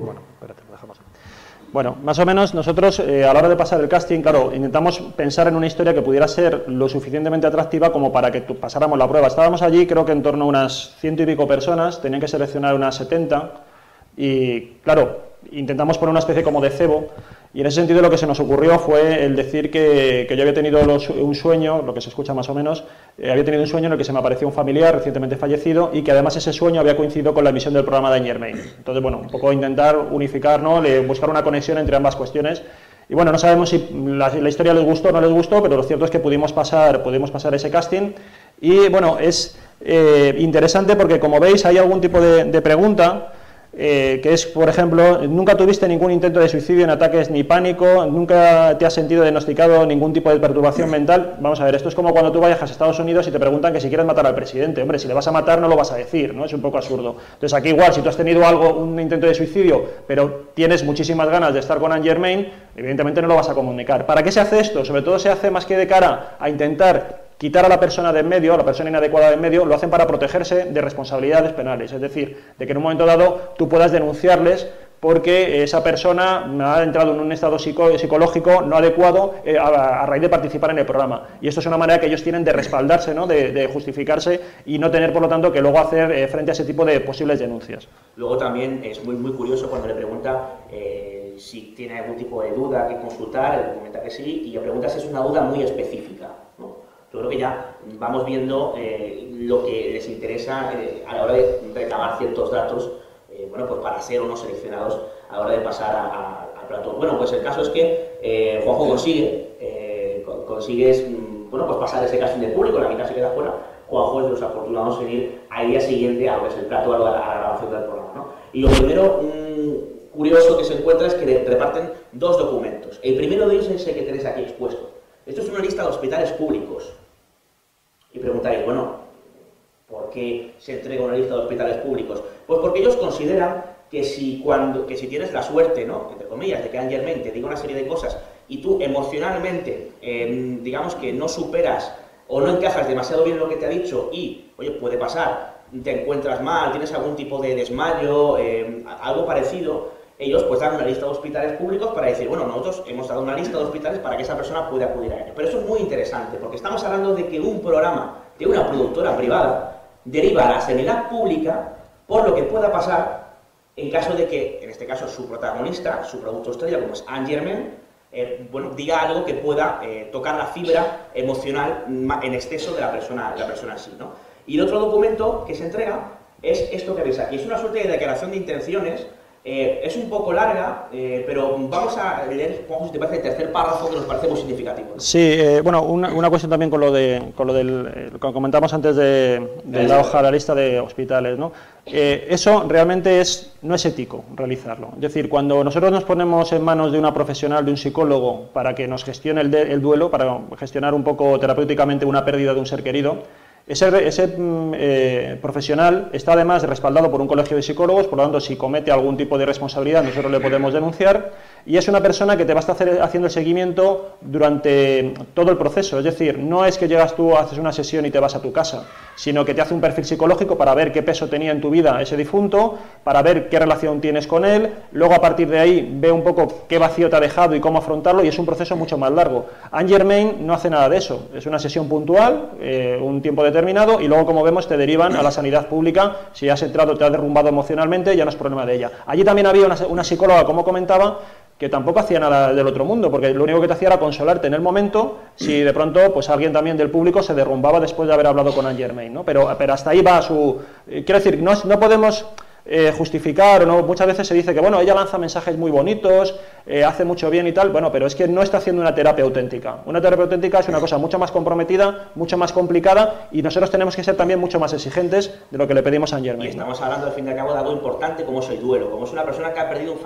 Bueno, espérate, lo dejamos. Bueno, más o menos nosotros eh, a la hora de pasar el casting, claro, intentamos pensar en una historia que pudiera ser lo suficientemente atractiva como para que pasáramos la prueba. Estábamos allí, creo que en torno a unas ciento y pico personas, tenían que seleccionar unas 70 y, claro, intentamos poner una especie como de cebo y en ese sentido lo que se nos ocurrió fue el decir que, que yo había tenido los- un sueño, lo que se escucha más o menos, eh, había tenido un sueño en el que se me apareció un familiar recientemente fallecido y que además ese sueño había coincidido con la emisión del programa de Germain. Entonces, bueno, un poco intentar unificar, ¿no? Le- buscar una conexión entre ambas cuestiones. Y bueno, no sabemos si la, la historia les gustó o no les gustó, pero lo cierto es que pudimos pasar, pudimos pasar ese casting. Y bueno, es eh, interesante porque como veis hay algún tipo de, de pregunta eh, que es, por ejemplo, nunca tuviste ningún intento de suicidio en ataques ni pánico, nunca te has sentido diagnosticado ningún tipo de perturbación mental. Vamos a ver, esto es como cuando tú viajas a Estados Unidos y te preguntan que si quieres matar al presidente. Hombre, si le vas a matar no lo vas a decir, ¿no? Es un poco absurdo. Entonces aquí igual, si tú has tenido algo, un intento de suicidio, pero tienes muchísimas ganas de estar con Anne Germain, evidentemente no lo vas a comunicar. ¿Para qué se hace esto? Sobre todo se hace más que de cara a intentar quitar a la persona de en medio, a la persona inadecuada de en medio, lo hacen para protegerse de responsabilidades penales, es decir, de que en un momento dado tú puedas denunciarles porque esa persona ha entrado en un estado psicológico no adecuado eh, a, raíz de participar en el programa. Y esto es una manera que ellos tienen de respaldarse, de, justificarse y no tener, por lo tanto, que luego hacer eh, frente a ese tipo de posibles denuncias. Luego también es muy, muy curioso cuando le pregunta eh, si tiene algún tipo de duda que consultar, él comenta que sí, y le pregunta si es una duda muy específica. Yo creo que ya vamos viendo eh, lo que les interesa eh, a la hora de recabar ciertos datos, eh, bueno, pues para ser o no seleccionados a la hora de pasar al plato. Bueno, pues el caso es que Juanjo consigue, consigues, mm, bueno, pues pasar ese casting de público, la mitad se queda fuera. Juanjo es de los afortunados en ir al día siguiente a lo que es el plato, a la, grabación del programa. ¿no? Y lo primero mm, curioso que se encuentra es que reparten dos documentos. El primero de ellos es el que tenéis aquí expuesto. Esto es una lista de hospitales públicos y preguntáis, bueno, ¿por qué se entrega una lista de hospitales públicos? Pues porque ellos consideran que si, cuando, que si tienes la suerte, ¿no? entre comillas, de que Angelman te diga una serie de cosas y tú emocionalmente, em, digamos que no superas o no encajas demasiado bien lo que te ha dicho y, oye, puede pasar, te encuentras mal, tienes algún tipo de desmayo, em, algo parecido, ellos pues dan una lista de hospitales públicos para decir, bueno, nosotros hemos dado una lista de hospitales para que esa persona pueda acudir a ellos. Pero eso es muy interesante, porque estamos hablando de que un programa de una productora privada deriva a la sanidad pública por lo que pueda pasar en caso de que, en este caso, su protagonista, su producto estrella, como es Angerman, eh, bueno, diga algo que pueda eh, tocar la fibra emocional en exceso de la persona, la persona en sí. ¿no? Y el otro documento que se entrega es esto que veis aquí. Es una suerte de declaración de intenciones eh, es un poco larga, eh, pero vamos a leer, si te parece, el tercer párrafo que nos parece muy significativo. Sí, eh, bueno, una, una, cuestión también con lo, de, con lo del, que comentamos antes de, la hoja, la lista de hospitales, ¿no? eso realmente es, no es ético realizarlo. Es decir, cuando nosotros nos ponemos en manos de una profesional, de un psicólogo, para que nos gestione el, el duelo, para gestionar un poco terapéuticamente una pérdida de un ser querido, ese, mm, eh, profesional está además respaldado por un colegio de psicólogos, por lo tanto, si comete algún tipo de responsabilidad, nosotros le podemos denunciar, y es una persona que te va a estar haciendo el seguimiento durante todo el proceso. Es decir, no es que llegas tú, haces una sesión y te vas a tu casa, sino que te hace un perfil psicológico para ver qué peso tenía en tu vida ese difunto, para ver qué relación tienes con él, luego a partir de ahí ve un poco qué vacío te ha dejado y cómo afrontarlo, y es un proceso mucho más largo. Anne Germain no hace nada de eso, es una sesión puntual, eh, un tiempo de determinado y luego, como vemos, te derivan a la sanidad pública. Si has entrado, te has derrumbado emocionalmente, ya no es problema de ella. Allí también había una, psicóloga, como comentaba, que tampoco hacía nada del otro mundo, porque lo único que te hacía era consolarte en el momento si de pronto pues alguien también del público se derrumbaba después de haber hablado con Anne Germain, ¿no? Pero, pero hasta ahí va su... Eh, quiero decir, no, no podemos eh, justificar, ¿no? muchas veces se dice que bueno, ella lanza mensajes muy bonitos, eh, hace mucho bien y tal, bueno, pero es que no está haciendo una terapia auténtica. Una terapia auténtica es una cosa mucho más comprometida, mucho más complicada y nosotros tenemos que ser también mucho más exigentes de lo que le pedimos a Germain. Y estamos hablando al fin y al cabo de algo importante como es el duelo, como es una persona que ha perdido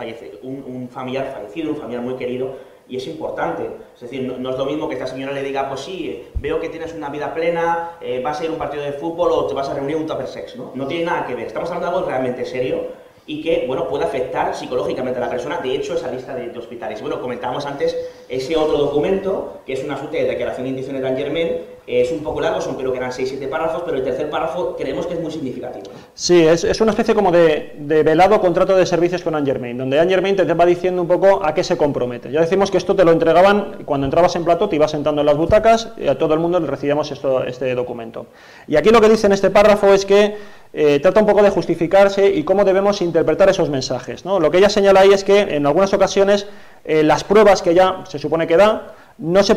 un, un familiar fallecido, un familiar muy querido y es importante. Es decir, no, es lo mismo que esta señora le diga, pues sí, veo que tienes una vida plena, eh, vas a ir a un partido de fútbol o te vas a reunir un tupper sex, ¿no? No tiene nada que ver. Estamos hablando de algo realmente serio y que, bueno, puede afectar psicológicamente a la persona. De hecho, esa lista de, hospitales. Bueno, comentábamos antes ese otro documento, que es una suerte de declaración de intenciones de Angermen, es un poco largo, son creo que eran 6-7 párrafos, pero el tercer párrafo creemos que es muy significativo. Sí, es, es una especie como de, de, velado contrato de servicios con Angermain, donde Angermain te va diciendo un poco a qué se compromete. Ya decimos que esto te lo entregaban cuando entrabas en plato, te ibas sentando en las butacas y a todo el mundo le recibíamos esto, este documento. Y aquí lo que dice en este párrafo es que eh, trata un poco de justificarse y cómo debemos interpretar esos mensajes. ¿no? Lo que ella señala ahí es que en algunas ocasiones eh, las pruebas que ya se supone que da no se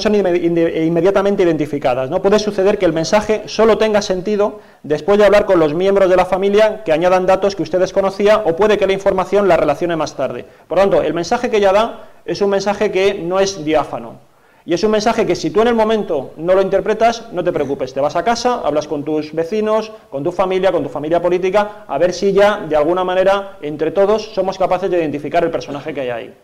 son inmediatamente identificadas. ¿no? Puede suceder que el mensaje solo tenga sentido después de hablar con los miembros de la familia que añadan datos que usted desconocía o puede que la información la relacione más tarde. Por lo tanto, el mensaje que ella da es un mensaje que no es diáfano. Y es un mensaje que si tú en el momento no lo interpretas, no te preocupes, te vas a casa, hablas con tus vecinos, con tu familia, con tu familia política, a ver si ya de alguna manera entre todos somos capaces de identificar el personaje que hay ahí.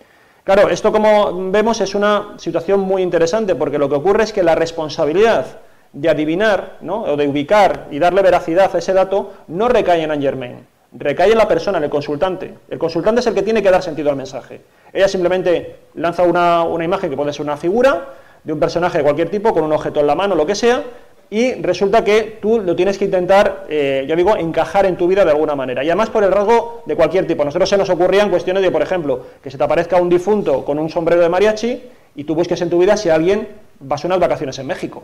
Claro, esto como vemos es una situación muy interesante porque lo que ocurre es que la responsabilidad de adivinar ¿no? o de ubicar y darle veracidad a ese dato no recae en Anne Germain, recae en la persona, en el consultante. El consultante es el que tiene que dar sentido al mensaje. Ella simplemente lanza una, una imagen que puede ser una figura de un personaje de cualquier tipo, con un objeto en la mano, lo que sea, y resulta que tú lo tienes que intentar, eh, ya digo, encajar en tu vida de alguna manera. Y además por el rasgo de cualquier tipo. Nosotros se nos ocurrían cuestiones de, por ejemplo, que se te aparezca un difunto con un sombrero de mariachi y tú busques en tu vida si alguien va a unas vacaciones en México.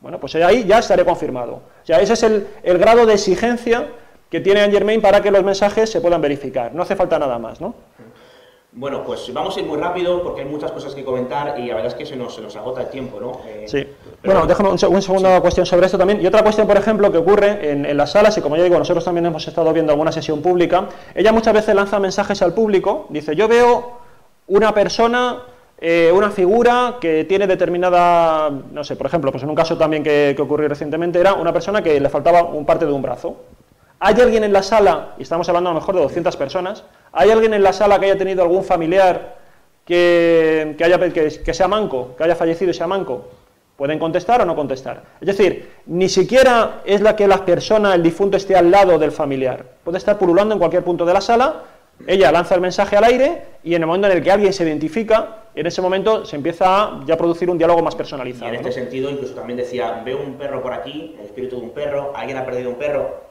Bueno, pues ahí ya estaré confirmado. O sea, ese es el, el grado de exigencia que tiene Anne Germain para que los mensajes se puedan verificar. No hace falta nada más, ¿no? Bueno, pues vamos a ir muy rápido porque hay muchas cosas que comentar y la verdad es que se nos, se nos agota el tiempo, ¿no? Eh, sí. Bueno, déjame un, un segundo cuestión sobre esto también. Y otra cuestión, por ejemplo, que ocurre en, en, las salas, y como ya digo, nosotros también hemos estado viendo alguna sesión pública, ella muchas veces lanza mensajes al público, dice, yo veo una persona, eh, una figura que tiene determinada, no sé, por ejemplo, pues en un caso también que, que ocurrió recientemente, era una persona que le faltaba un parte de un brazo. ¿Hay alguien en la sala, y estamos hablando a lo mejor de 200 personas, ¿hay alguien en la sala que haya tenido algún familiar que, que, haya, que, que sea manco, que haya fallecido y sea manco? Pueden contestar o no contestar. Es decir, ni siquiera es la que la persona, el difunto, esté al lado del familiar. Puede estar pululando en cualquier punto de la sala, ella lanza el mensaje al aire y en el momento en el que alguien se identifica, en ese momento se empieza a ya producir un diálogo más personalizado. Y en este ¿no? sentido, incluso también decía, veo un perro por aquí, el espíritu de un perro, alguien ha perdido un perro,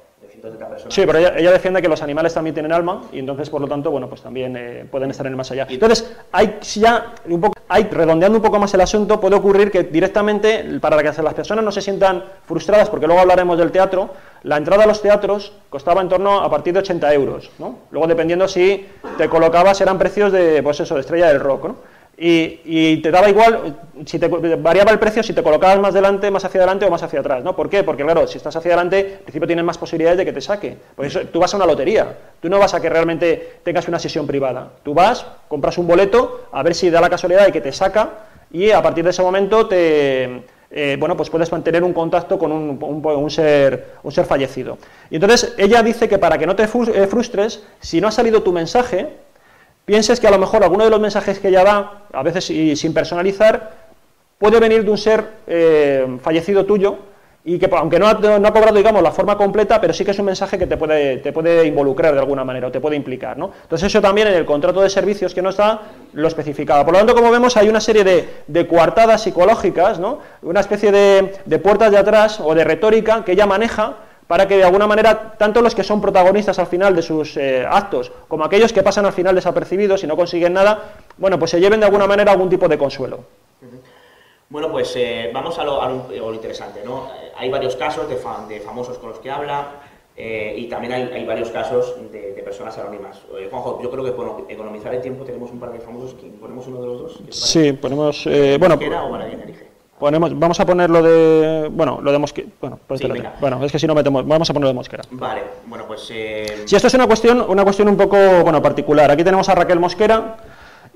Sí, pero ella, ella, defiende que los animales también tienen alma y entonces, por lo tanto, bueno, pues también eh, pueden estar en el más allá. Entonces, hay ya un poco, hay, redondeando un poco más el asunto, puede ocurrir que directamente, para que las personas no se sientan frustradas, porque luego hablaremos del teatro, la entrada a los teatros costaba en torno a partir de 80 euros, ¿no? Luego, dependiendo si te colocabas, eran precios de, pues eso, de estrella del rock, ¿no? Y, te daba igual, si te, variaba el precio si te colocabas más delante, más hacia adelante o más hacia atrás, ¿no? ¿Por qué? Porque claro, si estás hacia adelante, en principio tienes más posibilidades de que te saque. Por eso tú vas a una lotería, tú no vas a que realmente tengas una sesión privada. Tú vas, compras un boleto, a ver si da la casualidad de que te saca y a partir de ese momento te, eh, bueno, pues puedes mantener un contacto con un, un, un, ser, un ser fallecido. Y entonces ella dice que para que no te eh, frustres, si no ha salido tu mensaje, pienses que a lo mejor alguno de los mensajes que ella da, a veces y sin personalizar, puede venir de un ser eh, fallecido tuyo y que aunque no ha, no ha, cobrado, digamos, la forma completa, pero sí que es un mensaje que te puede, te puede involucrar de alguna manera o te puede implicar, ¿no? Entonces eso también en el contrato de servicios que nos da lo especificaba. Por lo tanto, como vemos, hay una serie de, de coartadas psicológicas, ¿no? Una especie de, de puertas de atrás o de retórica que ella maneja para que de alguna manera tanto los que son protagonistas al final de sus eh, actos como aquellos que pasan al final desapercibidos y no consiguen nada, bueno, pues se lleven de alguna manera algún tipo de consuelo. Bueno, pues eh, vamos a lo, a, lo, a lo, interesante, ¿no? Hay varios casos de, fam de famosos con los que habla eh, y también hay, hay, varios casos de, de personas anónimas. Eh, Juanjo, yo creo que por economizar el tiempo tenemos un par de famosos, ¿ponemos uno de los dos? Sí, ponemos... bueno, o? Ponemos, vamos a poner lo de. Bueno, lo de Mosquera. Bueno, pues sí, bueno, es que si no metemos. Vamos a ponerlo de Mosquera. Vale, bueno, pues. Eh... Sí, esto es una cuestión, una cuestión un poco bueno, particular. Aquí tenemos a Raquel Mosquera.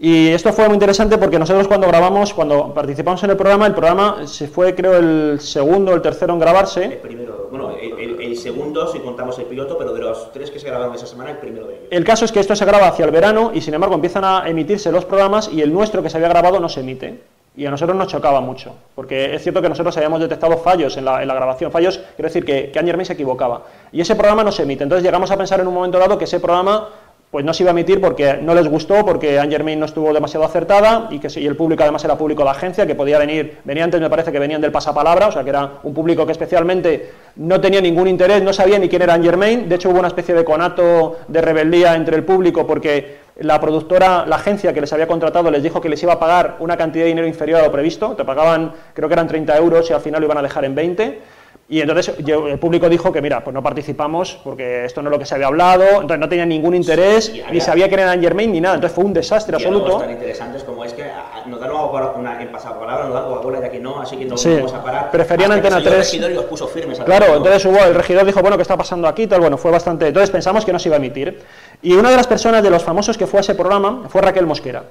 Y esto fue muy interesante porque nosotros cuando grabamos, cuando participamos en el programa, el programa se fue, creo, el segundo o el tercero en grabarse. El primero, bueno, el, el, el, segundo si contamos el piloto, pero de los tres que se grabaron esa semana, el primero de ellos. El caso es que esto se graba hacia el verano y sin embargo empiezan a emitirse los programas y el nuestro que se había grabado no se emite. Y a nosotros nos chocaba mucho, porque es cierto que nosotros habíamos detectado fallos en la, en la grabación, fallos, quiero decir que, que Angermain se equivocaba. Y ese programa no se emite, entonces llegamos a pensar en un momento dado que ese programa pues no se iba a emitir porque no les gustó, porque Anne Germain no estuvo demasiado acertada y que el público además era público de la agencia, que podía venir, venía antes me parece que venían del pasapalabra, o sea que era un público que especialmente no tenía ningún interés, no sabía ni quién era Anne Germain, de hecho hubo una especie de conato de rebeldía entre el público porque la productora, la agencia que les había contratado les dijo que les iba a pagar una cantidad de dinero inferior a lo previsto, te pagaban creo que eran 30 euros y al final lo iban a dejar en 20 y entonces yo, el público dijo que, mira, pues no participamos porque esto no es lo que se había hablado, entonces no tenía ningún interés, sí, ni sabía que era Germain ni nada, entonces fue un desastre y absoluto. tan interesantes como es que nos dan una, en pasado palabra, nos dan Coca-Cola ya que no, así que no sí, vamos a parar. Preferían Antena 3. El regidor y los puso firmes claro, entonces hubo, el regidor dijo, bueno, ¿qué está pasando aquí? Tal, bueno, fue bastante. Entonces pensamos que no se iba a emitir. Y una de las personas de los famosos que fue a ese programa fue Raquel Mosquera.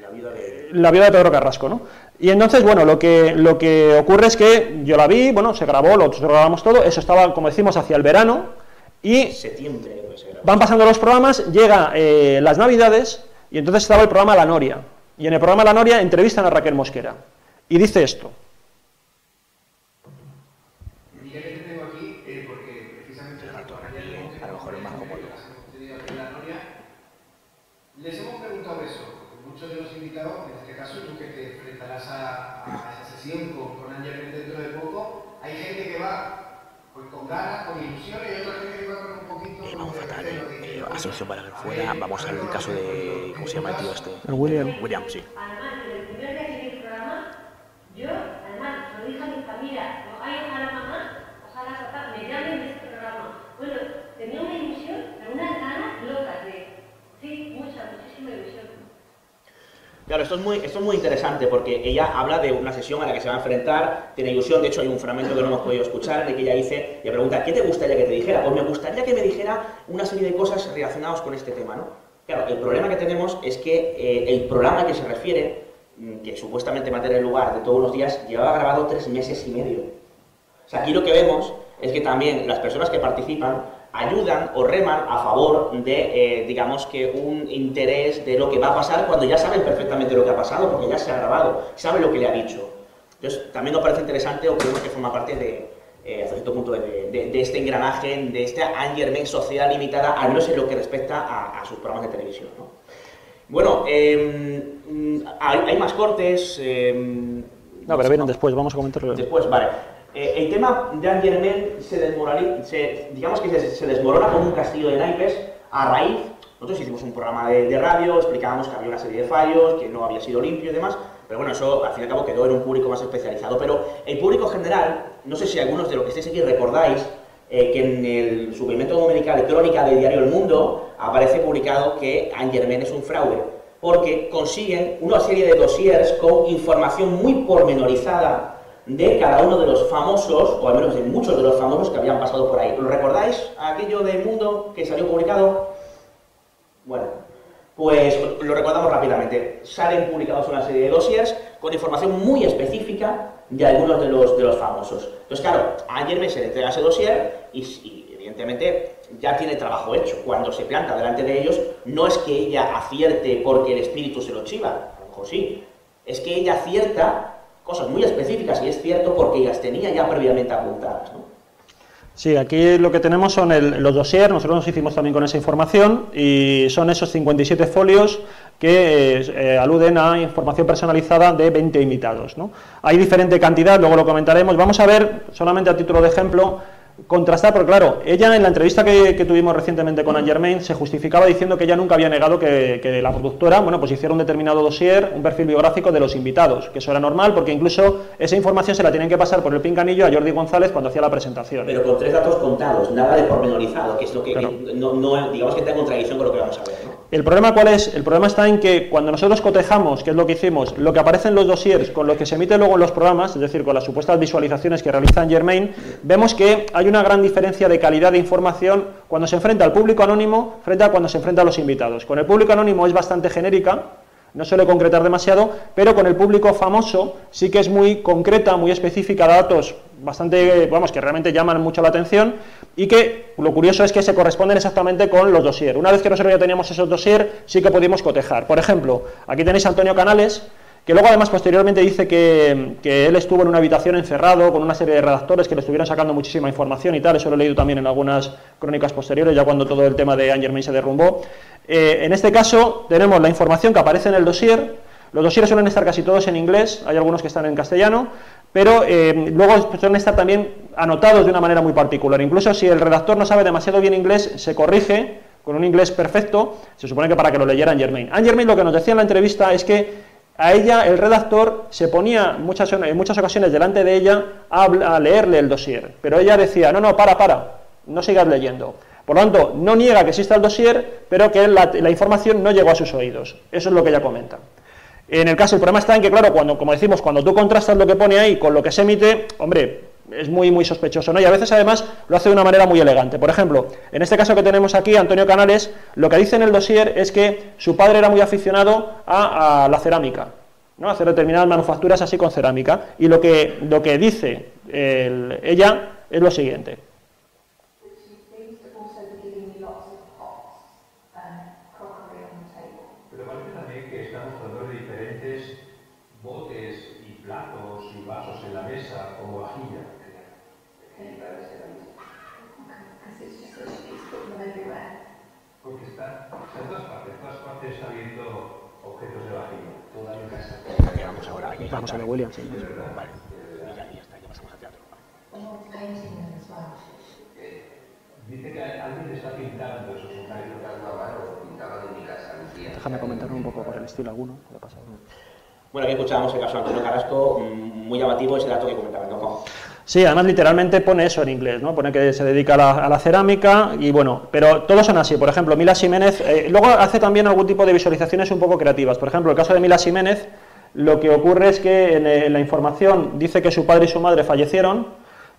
La vida de, la vida de Pedro Carrasco, ¿no? Y entonces, bueno, lo que, lo que ocurre es que yo la vi, bueno, se grabó, lo grabamos todo, eso estaba, como decimos, hacia el verano, y Septiembre, pues, van pasando los programas, llega eh, las navidades, y entonces estaba el programa La Noria. Y en el programa La Noria entrevistan a Raquel Mosquera. Y dice esto. Miguel, que te tengo aquí eh, porque precisamente el Gato, ayer aquí, hemos a lo mejor es más cómodo. las hemos tenido aquí en la Noria. Les hemos preguntado eso, porque muchos de los invitados, en este caso tú que te enfrentarás a, a esa sesión con, con Ángel dentro de poco, hay gente que va pues, con ganas, con ilusiones y otra gente que va con un poquito... Eh, con vamos lo que fatal, dice, que Asensio para ver a fuera, vamos al caso que- de. ¿Cómo se llama el tío este? El William. William, sí. Además, en el primer día que vi el programa, yo, además, se lo dije a mi familia, no, ay, ojalá mamá, ojalá papá, me llamen de este programa. Bueno, tenía una ilusión, pero unas ganas locas de, sí, mucha, muchísima ilusión. Claro, esto es, muy, esto es muy interesante porque ella habla de una sesión a la que se va a enfrentar, tiene ilusión, de hecho hay un fragmento que no hemos podido escuchar en el que ella dice, le pregunta, ¿qué te gustaría que te dijera? Pues me gustaría que me dijera una serie de cosas relacionadas con este tema, ¿no? Claro, el problema que tenemos es que eh, el programa que se refiere, mm, que supuestamente va a tener lugar de todos los días, llevaba grabado tres meses y medio. O sea, aquí lo que vemos es que también las personas que participan ayudan o reman a favor de, eh, digamos que, un interés de lo que va a pasar cuando ya saben perfectamente lo que ha pasado, porque ya se ha grabado, saben lo que le ha dicho. Entonces, también nos parece interesante o creemos que forma parte de, eh, hasta cierto punto, de, de- de este engranaje, de esta Angermen sociedad limitada, al menos en lo que respecta a, a sus programas de televisión. ¿no? Bueno, eh, hay, hay más cortes. eh, No, pero vienen después, vamos a comentarlo. Después, vale. Eh, el tema de Angermen se, se digamos que se, se desmorona como un castillo de naipes a raíz. Nosotros hicimos un programa de, de radio, explicábamos que había una serie de fallos, que no había sido limpio y demás, pero bueno, eso al fin y al cabo quedó en un público más especializado. Pero el público general, no sé si algunos de los que estéis aquí recordáis eh, que en el suplemento dominical Crónica de Diario El Mundo aparece publicado que Angermen es un fraude, porque consiguen una serie de dossiers con información muy pormenorizada de cada uno de los famosos, o al menos de muchos de los famosos que habían pasado por ahí. ¿Lo recordáis? Aquello del mundo que salió publicado. Bueno, pues lo recordamos rápidamente. Salen publicados una serie de dossiers con información muy específica de algunos de los, de los famosos. Entonces, claro, ayer me se entrega ese dossier y, y, evidentemente ya tiene trabajo hecho. Cuando se planta delante de ellos, no es que ella acierte porque el espíritu se lo chiva, a lo mejor sí. Es que ella acierta cosas muy específicas y es cierto porque las tenía ya previamente apuntadas. ¿no? Sí, aquí lo que tenemos son el- los dossiers, nosotros nos hicimos también con esa información y son esos 57 folios que eh, eh, aluden a información personalizada de 20 invitados. Hay diferente cantidad, luego lo comentaremos. Vamos a ver, solamente a título de ejemplo, contrastar, porque claro, ella en la entrevista que, que tuvimos recientemente con Anne Germain se justificaba diciendo que ella nunca había negado que, que la productora, bueno, pues hiciera un determinado dossier, un perfil biográfico de los invitados, que eso era normal porque incluso esa información se la tienen que pasar por el pinganillo a Jordi González cuando hacía la presentación. Pero con tres datos contados, nada de pormenorizado, que es lo que, Claro. que no, no- digamos que está en contradicción con lo que vamos a ver. ¿no? El problema cuál es? El problema está en que cuando nosotros cotejamos, que es lo que hicimos, lo que aparece en los dossiers con lo que se emite luego en los programas, es decir, con las supuestas visualizaciones que realiza Germain, vemos que hay una gran diferencia de calidad de información cuando se enfrenta al público anónimo frente a cuando se enfrenta a los invitados. Con el público anónimo es bastante genérica, no suele concretar demasiado, pero con el público famoso sí que es muy concreta, muy específica, da datos bastante, vamos, que realmente llaman mucho la atención y que lo curioso es que se corresponden exactamente con los dossiers. Una vez que nosotros ya teníamos esos dossiers, sí que pudimos cotejar. Por ejemplo, aquí tenéis a Antonio Canales, que luego además posteriormente dice que, que él estuvo en una habitación encerrado con una serie de redactores que le estuvieron sacando muchísima información y tal, eso lo he leído también en algunas crónicas posteriores, ya cuando todo el tema de Angermain se derrumbó. Eh, en este caso tenemos la información que aparece en el dossier, los dossiers suelen estar casi todos en inglés, hay algunos que están en castellano, pero eh, luego suelen estar también anotados de una manera muy particular. Incluso si el redactor no sabe demasiado bien inglés, se corrige con un inglés perfecto, se supone que para que lo leyera Germain. Germain lo que nos decía en la entrevista es que a ella, el redactor, se ponía muchas, en muchas ocasiones delante de ella a, leerle el dossier, pero ella decía, no, no, para, para, no sigas leyendo. Por lo tanto, no niega que exista el dossier, pero que la, la información no llegó a sus oídos. Eso es lo que ella comenta. En el caso, el problema está en que, claro, cuando, como decimos, cuando tú contrastas lo que pone ahí con lo que se emite, hombre, es muy, muy sospechoso, ¿no? Y a veces, además, lo hace de una manera muy elegante. Por ejemplo, en este caso que tenemos aquí, Antonio Canales, lo que dice en el dossier es que su padre era muy aficionado a, a la cerámica. ¿no? hacer determinadas manufacturas así con cerámica. Y lo que, lo que dice el- ella es lo siguiente. Vamos a ver, William. sí. Vale. Y ya, ya está, ya pasamos al teatro. Dice que alguien está pintando esos. Déjame comentar un poco por el estilo alguno. pasado. Bueno, aquí escuchábamos el caso de Antonio Carrasco, mm, muy llamativo ese dato que comentaba, ¿no? Sí, además literalmente pone eso en inglés, ¿no? Pone que se dedica a la, a la cerámica y bueno, pero todos son así. Por ejemplo, Mila Jiménez, eh, luego hace también algún tipo de visualizaciones un poco creativas. Por ejemplo, el caso de Mila Jiménez, lo que ocurre es que en, eh, en la información dice que su padre y su madre fallecieron.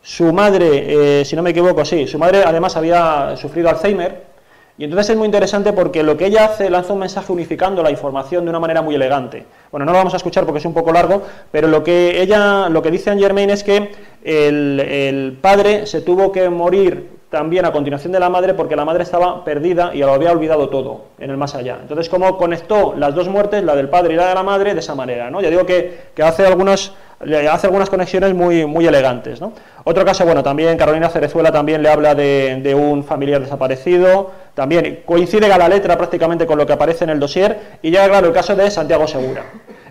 Su madre, eh, si no me equivoco, sí, su madre además había sufrido Alzheimer. Y entonces es muy interesante porque lo que ella hace lanza un mensaje unificando la información de una manera muy elegante. Bueno, no lo vamos a escuchar porque es un poco largo, pero lo que ella, lo que dice Anne Germain es que el, el padre se tuvo que morir también a continuación de la madre porque la madre estaba perdida y lo había olvidado todo en el más allá. Entonces, como conectó las dos muertes, la del padre y la de la madre, de esa manera, ¿no? Ya digo que, que hace algunos le hace algunas conexiones muy, muy elegantes. ¿no? Otro caso, bueno, también Carolina Cerezuela también le habla de, de un familiar desaparecido, también coincide a la letra prácticamente con lo que aparece en el dossier, y ya claro el caso de Santiago Segura.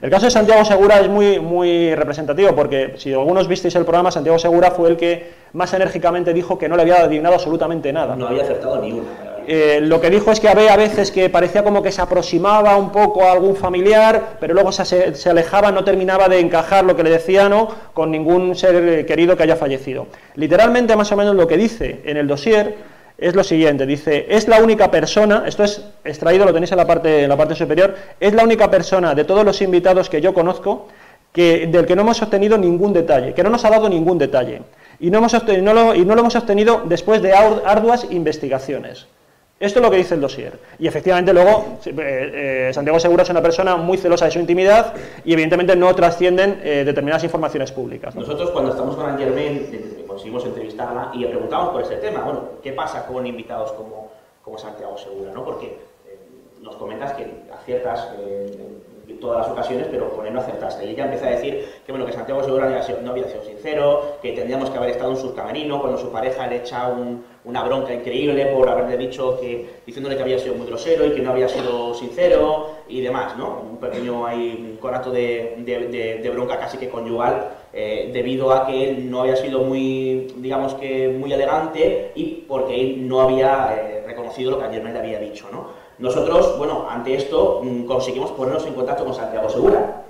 El caso de Santiago Segura es muy, muy representativo porque si algunos visteis el programa, Santiago Segura fue el que más enérgicamente dijo que no le había adivinado absolutamente nada. No había acertado ni una. Eh, lo que dijo es que había a veces que parecía como que se aproximaba un poco a algún familiar, pero luego se, se alejaba, no terminaba de encajar lo que le decía ¿no? con ningún ser querido que haya fallecido. Literalmente, más o menos lo que dice en el dossier es lo siguiente, dice, es la única persona, esto es extraído, lo tenéis en la parte, en la parte superior, es la única persona de todos los invitados que yo conozco que, del que no hemos obtenido ningún detalle, que no nos ha dado ningún detalle. Y no, hemos obtenido, lo, y no lo hemos obtenido después de arduas investigaciones. Esto es lo que dice el dossier. Y efectivamente luego eh, eh, Santiago Segura es una persona muy celosa de su intimidad y evidentemente no trascienden eh, determinadas informaciones públicas. ¿no? Nosotros cuando estamos con conseguimos entrevistarla y le preguntamos por ese tema. Bueno, ¿qué pasa con invitados como, como Santiago Segura? ¿no? Porque eh, nos comentas que aciertas eh, en todas las ocasiones, pero con él no acertaste. Y ella empieza a decir que, bueno, que Santiago Segura no había, sido, no había sido sincero, que tendríamos que haber estado en su camerino cuando su pareja le echa un, una bronca increíble por haberle dicho que, diciéndole que había sido muy grosero y que no había sido sincero y demás, ¿no? Un pequeño ahí, un conato de, de, de, de bronca casi que conyugal eh, debido a que él no había sido muy, digamos que muy elegante y porque él no había eh, reconocido lo que ayer me le había dicho, ¿no? Nosotros, bueno, ante esto mmm, conseguimos ponernos en contacto con Santiago Segura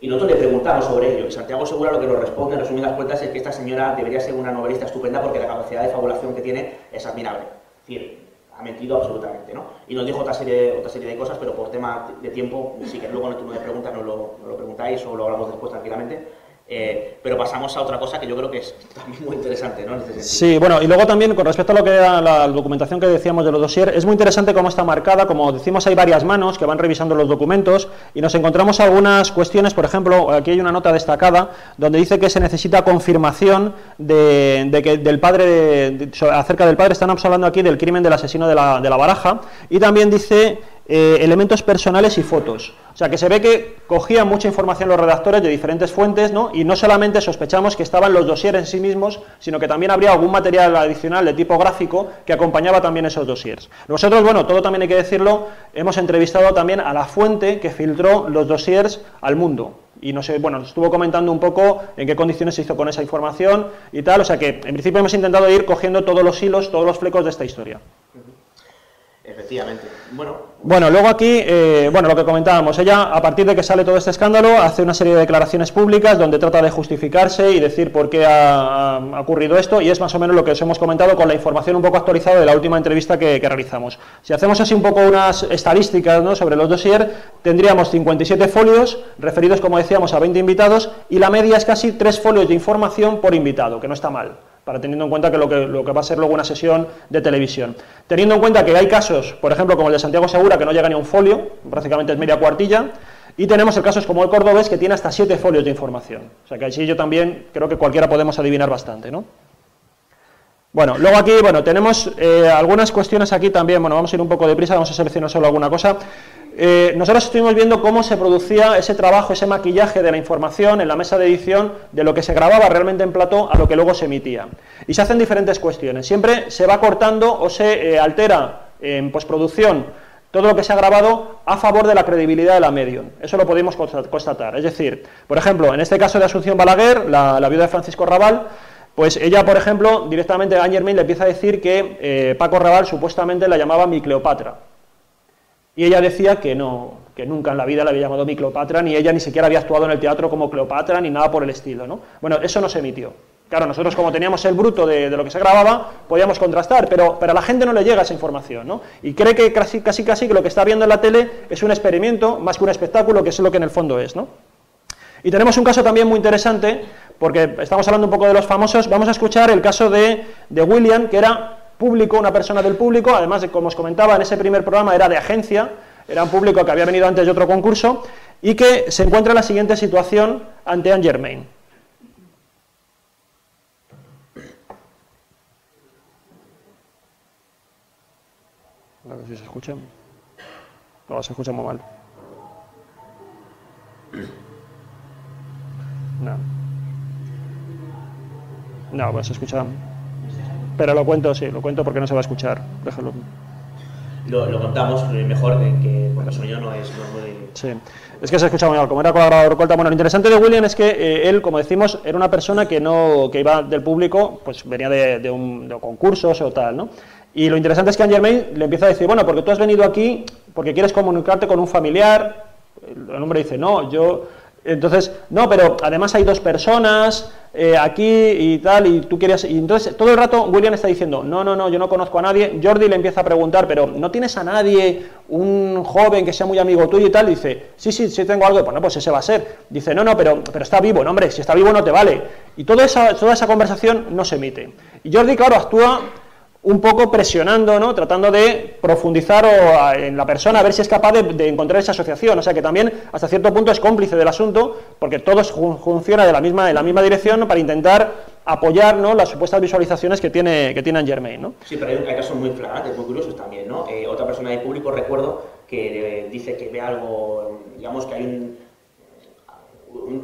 y nosotros le preguntamos sobre ello. Y Santiago Segura lo que nos responde, en resumidas cuentas, es que esta señora debería ser una novelista estupenda porque la capacidad de fabulación que tiene es admirable. Es decir, ha mentido absolutamente, ¿no? Y nos dijo otra serie, otra serie de cosas, pero por tema de tiempo, sí que luego en el turno de preguntas nos lo, nos lo preguntáis o lo hablamos después tranquilamente. Eh, pero pasamos a otra cosa que yo creo que es también muy interesante, ¿no? En este sí, bueno, y luego también con respecto a lo que era la documentación que decíamos de los dossier, es muy interesante cómo está marcada, como decimos hay varias manos que van revisando los documentos y nos encontramos algunas cuestiones, por ejemplo, aquí hay una nota destacada donde dice que se necesita confirmación de, que del padre, de, acerca del padre, estamos hablando aquí del crimen del asesino de la, de la baraja, y también dice eh, elementos personales y fotos. O sea, que se ve que cogían mucha información los redactores de diferentes fuentes, ¿no? Y no solamente sospechamos que estaban los dosieres en sí mismos, sino que también habría algún material adicional de tipo gráfico que acompañaba también esos dosieres. Nosotros, bueno, todo también hay que decirlo, hemos entrevistado también a la fuente que filtró los dosieres al mundo. Y no sé, bueno, nos estuvo comentando un poco en qué condiciones se hizo con esa información y tal. O sea que, en principio, hemos intentado ir cogiendo todos los hilos, todos los flecos de esta historia. Efectivamente. Bueno. Luego aquí, eh, bueno, lo que comentábamos, ella a partir de que sale todo este escándalo hace una serie de declaraciones públicas donde trata de justificarse y decir por qué ha, ocurrido esto y es más o menos lo que os hemos comentado con la información un poco actualizada de la última entrevista que, que realizamos. Si hacemos así un poco unas estadísticas ¿no? sobre los dossier, tendríamos 57 folios referidos, como decíamos, a 20 invitados y la media es casi 3 folios de información por invitado, que no está mal para teniendo en cuenta que lo, que lo que va a ser luego una sesión de televisión. Teniendo en cuenta que hay casos, por ejemplo, como el de Santiago Segura, que no llega ni a un folio, prácticamente es media cuartilla, Y tenemos el caso como el cordobés, que tiene hasta siete folios de información. O sea que así yo también creo que cualquiera podemos adivinar bastante, ¿no? Bueno, luego aquí, bueno, tenemos eh, algunas cuestiones aquí también, bueno, vamos a ir un poco deprisa, vamos a seleccionar solo alguna cosa. Eh, nosotros estuvimos viendo cómo se producía ese trabajo, ese maquillaje de la información en la mesa de edición, de lo que se grababa realmente en plató a lo que luego se emitía. Y se hacen diferentes cuestiones. Siempre se va cortando o se eh, altera en postproducción todo lo que se ha grabado a favor de la credibilidad de la medium. Eso lo podemos constatar. Es decir, por ejemplo, en este caso de Asunción Balaguer, la, viuda de Francisco Raval, pues ella, por ejemplo, directamente a Angermain le empieza a decir que eh, Paco Raval supuestamente la llamaba mi Cleopatra. Y ella decía que no, que nunca en la vida la había llamado mi Cleopatra, ni ella ni siquiera había actuado en el teatro como Cleopatra, ni nada por el estilo. ¿no? Bueno, eso no se emitió. Claro, nosotros como teníamos el bruto de, lo que se grababa, podíamos contrastar, pero, pero, a la gente no le llega esa información, ¿no? Y cree que casi, casi, casi que lo que está viendo en la tele es un experimento más que un espectáculo, que es lo que en el fondo es, ¿no? Y tenemos un caso también muy interesante, porque estamos hablando un poco de los famosos, vamos a escuchar el caso de, de William, que era público, una persona del público, además de, como os comentaba, en ese primer programa era de agencia, era un público que había venido antes de otro concurso, y que se encuentra en la siguiente situación ante Anne Germain. A ver si se escucha. No, se escucha muy mal. No. No, pues se escucha. Pero lo cuento, sí, lo cuento porque no se va a escuchar. Déjalo. Lo, lo contamos mejor, que porque el sonido no es, muy. Sí, es que se escucha muy mal. Como era colaborador corta. Bueno, lo interesante de William es que eh, él, como decimos, era una persona que no que iba del público, pues venía de, de, un, de concursos o tal, ¿no? Y lo interesante es que Anne le empieza a decir, bueno, porque tú has venido aquí porque quieres comunicarte con un familiar. El hombre dice, no, yo... Entonces, no, pero además hay dos personas eh, aquí y tal, y tú quieres... Y entonces, todo el rato William está diciendo, no, no, no, yo no conozco a nadie. Jordi le empieza a preguntar, pero ¿no tienes a nadie, un joven que sea muy amigo tuyo y tal? dice, sí, sí, sí tengo algo. Bueno, pues ese va a ser. Dice, no, no, pero, pero está vivo. No, hombre, si está vivo no te vale. Y toda esa, toda esa conversación no se emite. Y Jordi, claro, actúa un poco presionando, ¿no? tratando de profundizar en la persona, a ver si es capaz de, encontrar esa asociación. O sea que también hasta cierto punto es cómplice del asunto, porque todo funciona de la misma, en la misma dirección para intentar apoyar ¿no? las supuestas visualizaciones que tiene, que tiene Germain. ¿no? Sí, pero hay, casos muy flagrantes, muy curiosos también. ¿no? Eh, otra persona del público, recuerdo, que eh, dice que ve algo, digamos que hay, un,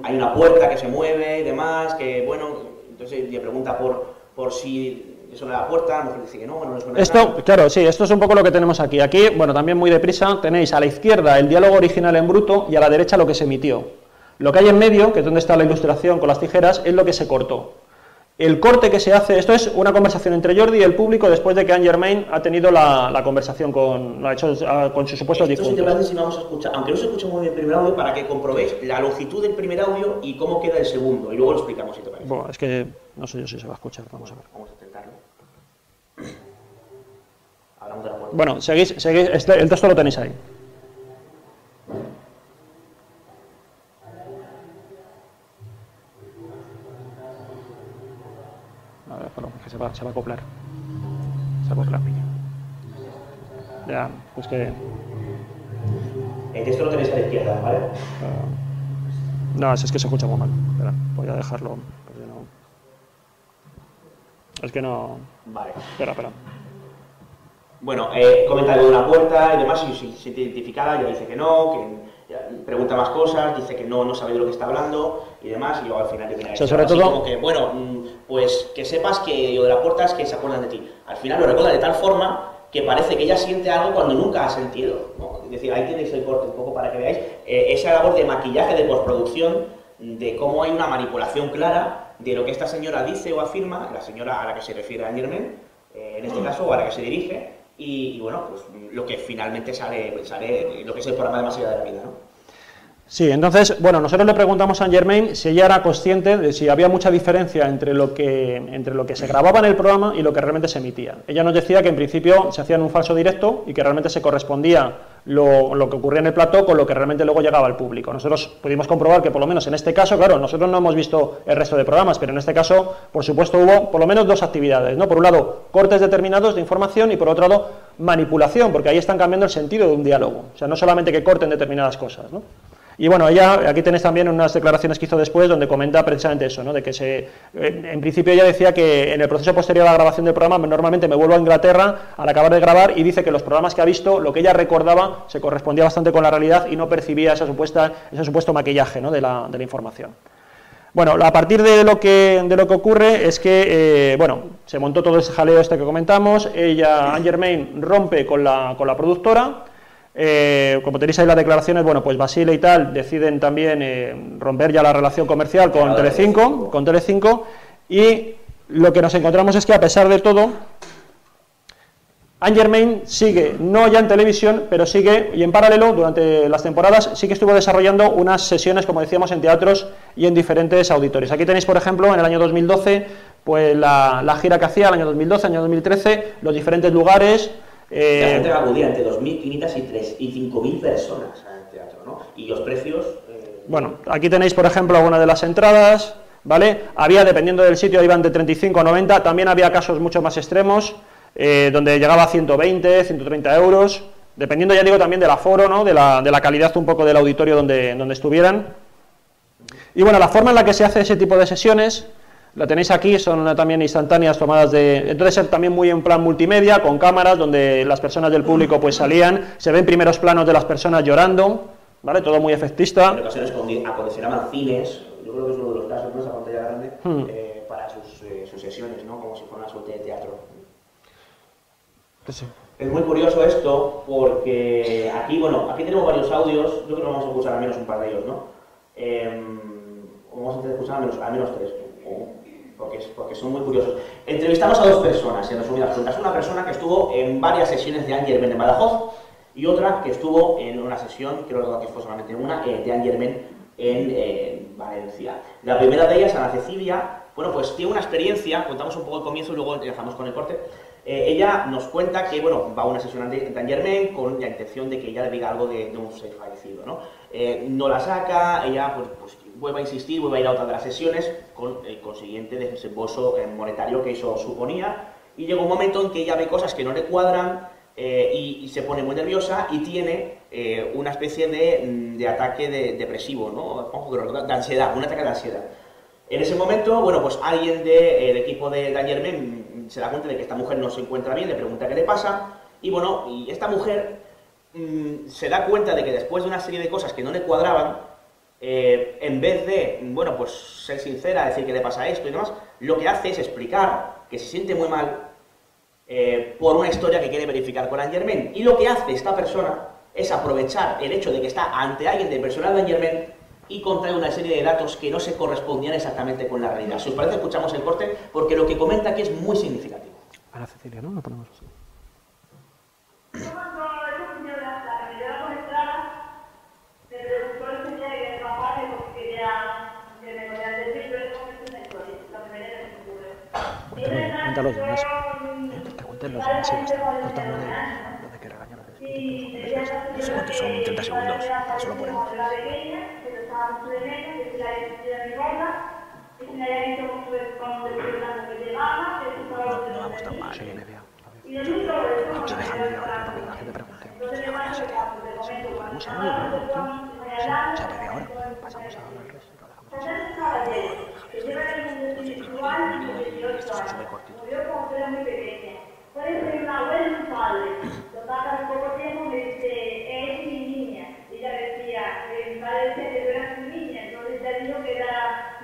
hay una puerta que se mueve y demás, que bueno, entonces le pregunta por si la puerta, dice que no, no Esto, claro, sí, esto es un poco lo que tenemos aquí. Aquí, bueno, también muy deprisa, tenéis a la izquierda el diálogo original en bruto y a la derecha lo que se emitió. Lo que hay en medio, que es donde está la ilustración con las tijeras, es lo que se cortó. El corte que se hace, esto es una conversación entre Jordi y el público después de que Anne Germain ha tenido la, conversación con, lo ha hecho con sus supuestos difuntos. si vamos a escuchar, aunque no se escuche muy bien el primer audio, para que comprobéis la longitud del primer audio y cómo queda el segundo, y luego lo explicamos si te parece. Bueno, es que no sé yo si se va a escuchar, vamos a ver. Vamos a intentarlo. Bueno, seguís, seguís este, el texto lo tenéis ahí. A ver, bueno, que se va, se va a acoplar. Se va a acoplar. Ya, pues que... El texto lo tenéis a la izquierda, ¿vale? Uh, no, es que se escucha muy mal. Espera, voy a dejarlo. No... Es que no... Vale. Espera, espera. Bueno, eh, comenta de una puerta y demás, y si se identificada, ya dice que no, que pregunta más cosas, dice que no, no sabe de lo que está hablando y demás, y luego al final tiene o sobre todo... como que, bueno, mm, pues que sepas que lo de la puerta es que se acuerdan de ti. Al final lo recuerda de tal forma que parece que ella siente algo cuando nunca ha sentido. Es decir, ahí tenéis el corte un poco para que veáis eh, esa labor de maquillaje, de postproducción, de cómo hay una manipulación clara de lo que esta señora dice o afirma, la señora a la que se refiere Angermen, eh, en este caso, o a la que se dirige, y, bueno, pues lo que finalmente sale, sale, lo que es el programa de Más allá de la vida, ¿no? Sí, entonces, bueno, nosotros le preguntamos a Germain si ella era consciente de si había mucha diferencia entre lo, que, entre lo que se grababa en el programa y lo que realmente se emitía. Ella nos decía que en principio se hacía en un falso directo y que realmente se correspondía lo, lo, que ocurría en el plató con lo que realmente luego llegaba al público. Nosotros pudimos comprobar que por lo menos en este caso, claro, nosotros no hemos visto el resto de programas, pero en este caso, por supuesto, hubo por lo menos dos actividades, ¿no? Por un lado, cortes determinados de información y por otro lado, manipulación, porque ahí están cambiando el sentido de un diálogo. O sea, no solamente que corten determinadas cosas, ¿no? Y bueno, ella, aquí tenéis también unas declaraciones que hizo después donde comenta precisamente eso, ¿no? de que se, en principio ella decía que en el proceso posterior a la grabación del programa normalmente me vuelvo a Inglaterra al acabar de grabar y dice que los programas que ha visto, lo que ella recordaba, se correspondía bastante con la realidad y no percibía esa supuesta, ese supuesto maquillaje ¿no? de, la, de la información. Bueno, a partir de lo que, de lo que ocurre es que, eh, bueno, se montó todo ese jaleo este que comentamos, ella, Anne Germain, rompe con la, con la productora, eh, como tenéis ahí las declaraciones, bueno, pues Basile y tal deciden también eh, romper ya la relación comercial con Telecinco, con Telecinco, y lo que nos encontramos es que a pesar de todo, Anne Germain sigue, no ya en televisión, pero sigue, y en paralelo, durante las temporadas, sí que estuvo desarrollando unas sesiones, como decíamos, en teatros y en diferentes auditorios. Aquí tenéis, por ejemplo, en el año 2012, pues la, gira que hacía, el año 2012, año 2013, los diferentes lugares. Eh, la gente acudía entre 2.500 y, 5.000 personas en teatro, ¿no? Y los precios... Eh, bueno, aquí tenéis, por ejemplo, algunas de las entradas, ¿vale? Había, dependiendo del sitio, iban de 35 a 90, también había casos mucho más extremos, eh, donde llegaba a 120, 130 euros, dependiendo, ya digo, también del aforo, ¿no? de, la, de la calidad un poco del auditorio donde, donde estuvieran. Y bueno, la forma en la que se hace ese tipo de sesiones, la tenéis aquí, son también instantáneas tomadas de... Entonces también muy en plan multimedia, con cámaras, donde las personas del público pues salían, se ven primeros planos de las personas llorando, ¿vale? Todo muy efectista. En ocasiones acondicionaban cines, yo creo que es uno de los casos, ¿no? Esa pantalla grande, hmm. eh, para sus, eh, sus sesiones, ¿no? Como si fuera una suerte de teatro. Es muy curioso esto porque aquí, bueno, aquí tenemos varios audios, yo creo que vamos a escuchar al menos un par de ellos, ¿no? Eh, vamos a escuchar al menos, al menos tres, porque, porque, son muy curiosos. Entrevistamos a dos personas, en resumidas cuentas. Una persona que estuvo en varias sesiones de Ángel en Badajoz y otra que estuvo en una sesión, creo que fue solamente una, eh, de Ángel en eh, Valencia. La primera de ellas, Ana Cecilia, bueno, pues tiene una experiencia, contamos un poco el comienzo y luego empezamos con el corte. Eh, ella nos cuenta que, bueno, va a una sesión de Saint Germain con la intención de que ella le diga algo de, un ser fallecido, ¿no? Eh, no la saca, ella pues, pues, vuelve a insistir, vuelve a ir a otra de las sesiones con el consiguiente desembolso eh, monetario que eso suponía y llega un momento en que ella ve cosas que no le cuadran y, se pone muy nerviosa y tiene una especie de, de ataque depresivo, ¿no? De ansiedad, un ataque de ansiedad. En ese momento, bueno, pues alguien del equipo de Men se da cuenta de que esta mujer no se encuentra bien, le pregunta qué le pasa, y bueno, y esta mujer mm, se da cuenta de que después de una serie de cosas que no le cuadraban, eh, en vez de, bueno, pues ser sincera, decir que le pasa esto y demás, lo que hace es explicar que se siente muy mal eh, por una historia que quiere verificar con Angermen. Y lo que hace esta persona es aprovechar el hecho de que está ante alguien del personal de Angermen y contrae una serie de datos que no se correspondían exactamente con la realidad. Si os parece, escuchamos el corte, porque lo que comenta aquí es muy significativo. Ana Cecilia, ¿no? Lo ponemos así. Cuenta los demás. Que cuenten los demás y basta. Corta lo de, de que regañan a No sé cuántos son 30 segundos. Eso lo ponemos estaba mucho de menos, que si la identidad de mi gorda, que si me había visto mucho de cuando el programa que llevaba, que si estaba no, no vamos tan mal. Sí, media. Y de mí todo eso. Vamos a dejar media hora para que la gente pregunte. Entonces, yo más de caso, de momento, cuando Vamos a hablar, ¿no? Sí, o sea, media hora. Pasamos a hablar el resto. Entonces, caballero, que lleva el mundo espiritual y 18 años, murió cuando era muy pequeña. Puede ser una abuela y un padre. Total, al poco tiempo me dice, es mi niña. Y ella decía, mi padre decía que tú eras mi niña, entonces ya dijo que era mi padre.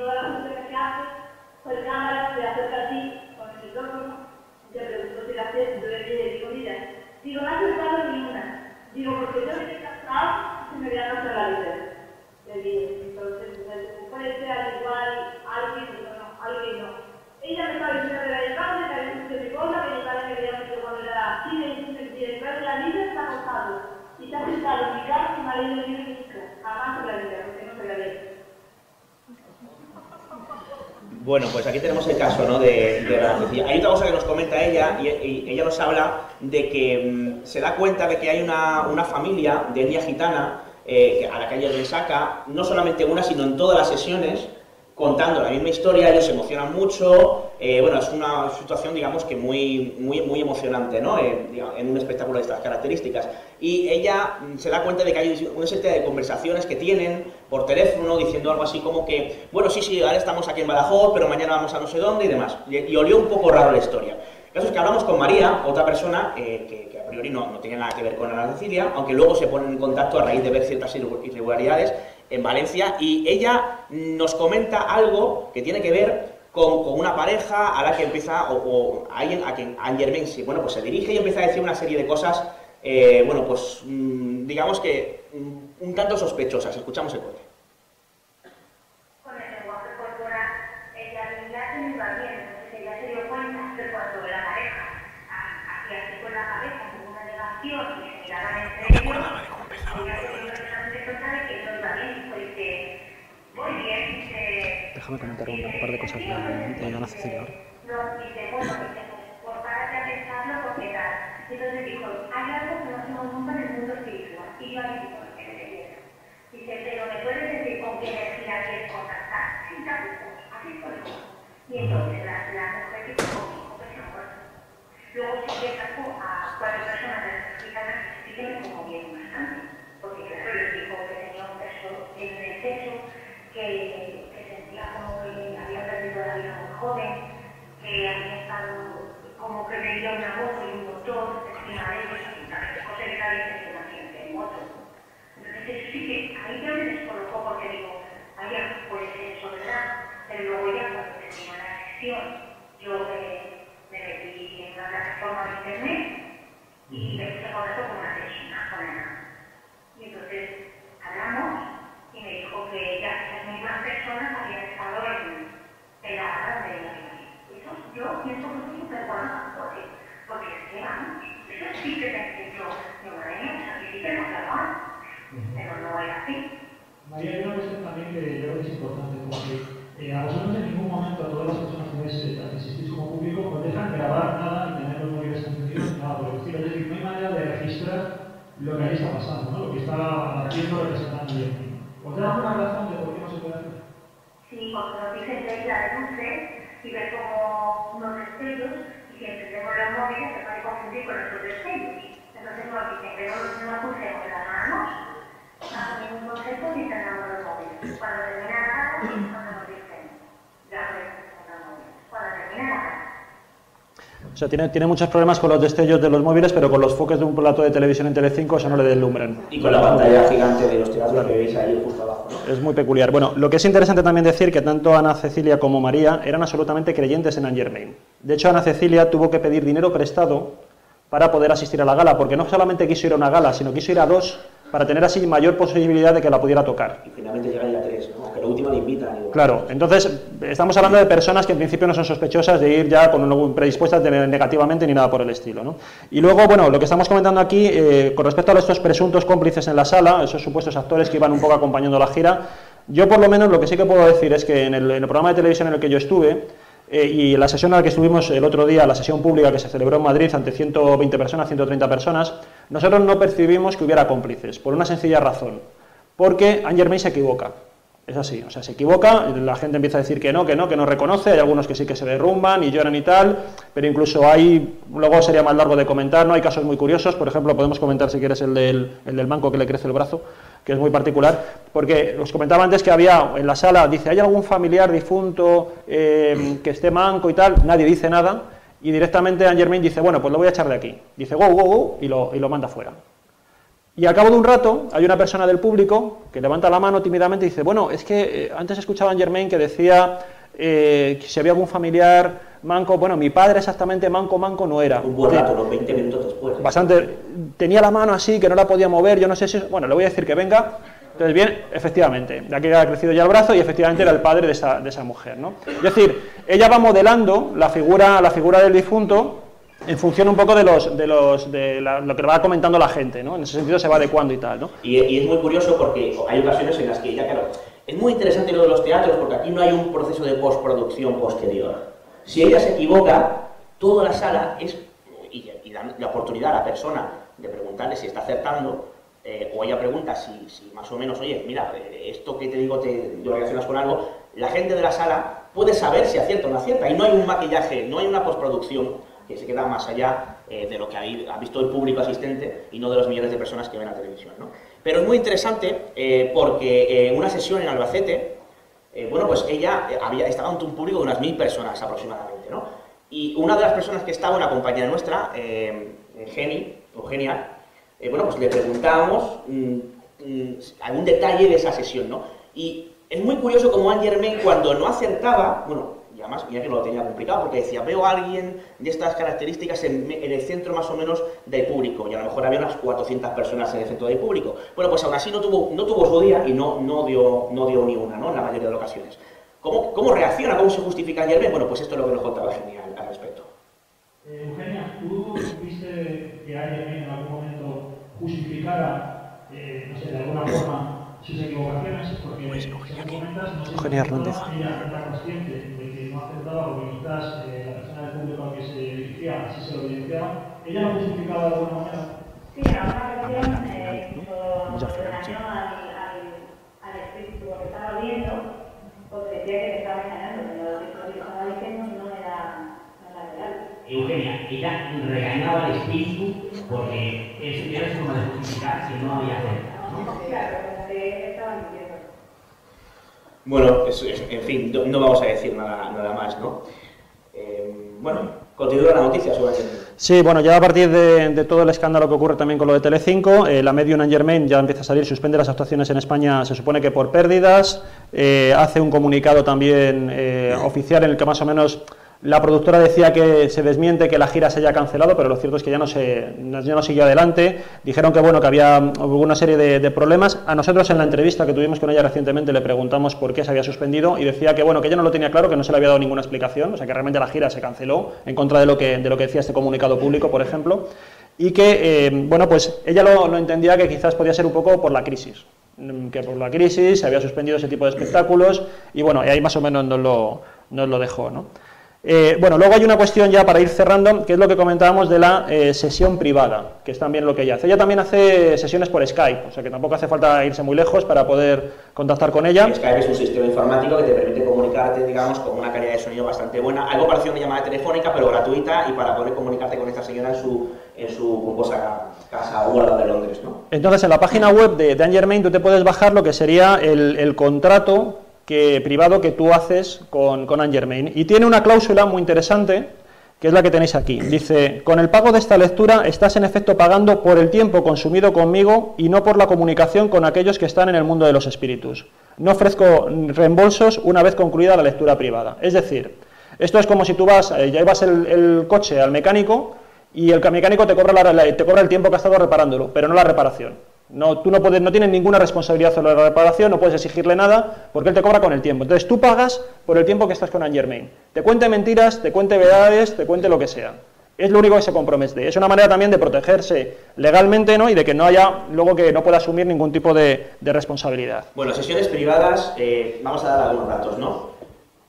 toda la música que hace, con el cámara se acerca así, con el micrófono, y te pregunto si la haces, yo le digo, mira, digo, no has acertado ni una, digo, porque yo me he cansado y se me había gastado la vida. Le digo, entonces, puede ser al igual, alguien, o no, alguien no. Ella me estaba diciendo de la edad, que había mucho de cosa, que mi padre me había dicho cuando era así, me dice que el padre de la vida está acostado, y está sentado en mi casa y me ha leído el libro de mi casa, jamás en la vida, porque no se la leí. Bueno, pues aquí tenemos el caso ¿no? de, la Cecilia. Hay otra cosa que nos comenta ella, y, y ella nos habla de que mm, se da cuenta de que hay una, una familia de etnia gitana eh, a la que ella le saca, no solamente una, sino en todas las sesiones, contando la misma historia, ellos se emocionan mucho, eh, bueno, es una situación, digamos, que muy, muy, muy emocionante, ¿no? Eh, digamos, en un espectáculo de estas características. Y ella mm, se da cuenta de que hay una serie de conversaciones que tienen por teléfono, diciendo algo así como que, bueno, sí, sí, ahora estamos aquí en Badajoz, pero mañana vamos a no sé dónde y demás. Y, y olió un poco raro la historia. El caso es que hablamos con María, otra persona eh, que, que, a priori no, no tenía nada que ver con Ana Cecilia, aunque luego se ponen en contacto a raíz de ver ciertas irregularidades en Valencia, y ella nos comenta algo que tiene que ver con, con una pareja a la que empieza, o, o a alguien a quien Anne Germain sí, bueno, pues se dirige y empieza a decir una serie de cosas, eh, bueno, pues mmm, digamos que mmm, un tanto sospechosas. Escuchamos el corte. Una. Déjame comentar un, de Ana Cecilia ahora. No, dice, bueno, pues, párate a pensarlo porque tal. Y entonces dijo, hay algo que no hacemos nunca en el mundo espiritual. Y yo ahí digo, que me quiero. Dice, pero ¿me puedes decir con qué energía quieres contactar? Sí, tal así fue. Y entonces la, la mujer dijo, conmigo, que se muerto. Luego que sacó a cuatro personas de las mexicanas que sí que me conmovieron bastante. Porque claro, les dijo que tenía un peso en el pecho, que, que sentía como joven, que había estado como que veía una moto y un motor encima de ellos, cosa que nadie tenía un accidente de moto. Entonces sí que ahí ya me descolocó porque digo, vaya, pues eso, ¿verdad? Pero luego ya cuando terminó la sesión, yo me, me metí en una plataforma de internet y me puse en contacto con una persona, con Ana. Y entonces hablamos y me dijo que ya esas mismas personas habían estado en, la hora de la Eso yo pienso que es súper bueno porque, porque es que vamos, eso sí que pensé yo, digo, bueno, o sea, que sí que nos pero no es así. María, hay una cuestión también que yo creo que es importante, porque eh, a vosotros en ningún momento, a todas las personas que veis, eh, asistís como público, os dejan grabar nada y tener los móviles encendidos, nada por el estilo. Es decir, no hay manera de registrar lo que ahí está pasando, ¿no? lo que está haciendo representando el ¿Os da alguna razón de por qué no se puede hacer? Sí, porque nos dicen que hay la luces y ver como unos destellos y si encendemos los móviles se puede confundir con esos destellos. Entonces nos dicen que no, no pulsemos las manos bajo ningún concepto ni encendamos los móviles. Cuando termina la gana es cuando nos dicen ya no encendemos los móviles. Cuando termina la gana. O sea, tiene, tiene muchos problemas con los destellos de los móviles, pero con los foques de un plato de televisión en Telecinco eso no le deslumbran. Y con la pantalla gigante de los teatros que veis ahí justo abajo. ¿no? Es muy peculiar. Bueno, lo que es interesante también decir que tanto Ana Cecilia como María eran absolutamente creyentes en Anne Germain. De hecho, Ana Cecilia tuvo que pedir dinero prestado para poder asistir a la gala, porque no solamente quiso ir a una gala, sino quiso ir a dos para tener así mayor posibilidad de que la pudiera tocar. Y finalmente llega ya tres, ¿no? que la última le invitan. Claro, entonces estamos hablando de personas que en principio no son sospechosas de ir ya con un predispuestas de negativamente ni nada por el estilo. ¿no? Y luego, bueno, lo que estamos comentando aquí, eh, con respecto a estos presuntos cómplices en la sala, esos supuestos actores que iban un poco acompañando la gira, yo por lo menos lo que sí que puedo decir es que en el, en el programa de televisión en el que yo estuve, eh, y la sesión a la que estuvimos el otro día, la sesión pública que se celebró en Madrid ante 120 personas, 130 personas, nosotros no percibimos que hubiera cómplices, por una sencilla razón, porque Anne Germain se equivoca. Es así, o sea, se equivoca, la gente empieza a decir que no, que no, que no reconoce, hay algunos que sí que se derrumban y lloran y tal, pero incluso hay, luego sería más largo de comentar, ¿no? Hay casos muy curiosos, por ejemplo, podemos comentar si quieres el del, el del manco que le crece el brazo, que es muy particular, porque os comentaba antes que había en la sala, dice, ¿hay algún familiar difunto eh, que esté manco y tal? Nadie dice nada, y directamente Anne Germain dice, bueno, pues lo voy a echar de aquí. Dice, go, go, go, y lo, y lo manda fuera. Y al cabo de un rato hay una persona del público que levanta la mano tímidamente y dice, bueno, es que eh, antes escuchaba a Germain que decía eh, que si había algún familiar manco, bueno, mi padre exactamente manco, manco no era. Un buen rato, unos 20 minutos después. Bastante, tenía la mano así, que no la podía mover, yo no sé si, bueno, le voy a decir que venga. Entonces, bien, efectivamente, de aquí ha crecido ya el brazo y efectivamente era el padre de esa, de esa mujer, ¿no? Es decir, ella va modelando la figura, la figura del difunto en función un poco de, los, de, los, de la- lo que va comentando la gente, ¿no? En ese sentido se va adecuando y tal, ¿no? Y, y es muy curioso porque hay ocasiones en las que ya, claro, es muy interesante lo de los teatros porque aquí no hay un proceso de postproducción posterior. Si ella se equivoca, toda la sala es, y, dan la oportunidad a la persona de preguntarle si está acertando, eh, o ella pregunta si, más o menos, oye, mira, eh, esto que te digo te lo relacionas con algo, la gente de la sala puede saber si acierta o no acierta. Y no hay un maquillaje, no hay una postproducción que se queda más allá eh, de lo que ha visto el público asistente y no de los millones de personas que ven la televisión. ¿no? Pero es muy interesante eh, porque en una sesión en Albacete, eh, bueno, pues ella eh, había, estaba ante un público de unas mil personas aproximadamente, ¿no? Y una de las personas que estaba, una compañera nuestra, eh, Geni, Eugenia, eh, bueno, pues le preguntábamos mm, mm, algún detalle de esa sesión, ¿no? Y es muy curioso como Anne Germain, cuando no acertaba, bueno, además, mira que lo tenía complicado, porque decía, veo a alguien de estas características en, en el centro más o menos del público, y a lo mejor había unas 400 personas en el centro del público. Bueno, pues aún así no tuvo, no tuvo su día y no, no, dio, no dio ni una, ¿no? En la mayoría de las ocasiones. ¿Cómo, ¿Cómo reacciona? ¿Cómo se justifica Germain? Bueno, pues esto es lo que nos contaba genial al respecto. Eh, Eugenia, ¿tú viste que alguien en algún momento justificara, eh, no sé, de alguna forma sus equivocaciones? Porque según comentas, no sé si Eugenia Hernández. ella era consciente acertaba porque quizás eh, la persona del público al que se dirigía sí se lo evidenciaba. ¿Ella lo justificaba de alguna manera? Sí, en alguna ocasión eh, incluso regañó al, espíritu que estaba viendo porque decía que le estaba engañando, pero lo que estaba diciendo no era, real. Eugenia, ella regañaba al espíritu porque eso era su forma de justificar que no había acertado. Claro, como que estaba mintiendo. Bueno, es- es- en fin, no, no vamos a decir nada, nada más, ¿no? Eh, bueno, continúa la noticia sobre el Sí, bueno, ya a partir de, de todo el escándalo que ocurre también con lo de Telecinco, eh, la Medium Anne Germain ya empieza a salir, suspende las actuaciones en España, se supone que por pérdidas, eh, hace un comunicado también eh, oficial en el que más o menos la productora decía que se desmiente que la gira se haya cancelado, pero lo cierto es que ya no, se, ya no siguió adelante. Dijeron que bueno que había una serie de, problemas. A nosotros en la entrevista que tuvimos con ella recientemente le preguntamos por qué se había suspendido y decía que bueno que ella no lo tenía claro, que no se le había dado ninguna explicación, o sea que realmente la gira se canceló en contra de lo que, de lo que decía este comunicado público, por ejemplo, y que eh, bueno pues ella lo, lo entendía que quizás podía ser un poco por la crisis mm, que por la crisis se había suspendido ese tipo de espectáculos y bueno, y ahí más o menos nos lo, nos lo dejó. ¿no? Eh, bueno, luego hay una cuestión ya para ir cerrando, que es lo que comentábamos de la eh, sesión privada, que es también lo que ella hace. Ella también hace sesiones por Skype, o sea que tampoco hace falta irse muy lejos para poder contactar con ella. Skype es un sistema informático que te permite comunicarte, digamos, con una calidad de sonido bastante buena, algo parecido a una llamada telefónica, pero gratuita y para poder comunicarte con esta señora en su, en su pomposa casa húngara de Londres, ¿no? Entonces, en la página web de, de Anne Germain tú te puedes bajar lo que sería el, el contrato que, privado que tú haces con, con Anne Germain. Y tiene una cláusula muy interesante, que es la que tenéis aquí. Dice, con el pago de esta lectura estás en efecto pagando por el tiempo consumido conmigo y no por la comunicación con aquellos que están en el mundo de los espíritus. No ofrezco reembolsos una vez concluida la lectura privada. Es decir, esto es como si tú vas, eh, llevas el, coche al mecánico y el mecánico te cobra, la- te cobra el tiempo que ha estado reparándolo, pero no la reparación. No, tú no, puedes, no tienes ninguna responsabilidad sobre la reparación, no puedes exigirle nada, porque él te cobra con el tiempo. Entonces tú pagas por el tiempo que estás con Anne Germain. Te cuente mentiras, te cuente verdades, te cuente lo que sea. Es lo único que se compromete. Es una manera también de protegerse legalmente ¿no? y de que no haya luego que no pueda asumir ningún tipo de, de responsabilidad. Bueno, sesiones privadas, eh, vamos a dar algunos datos, ¿no?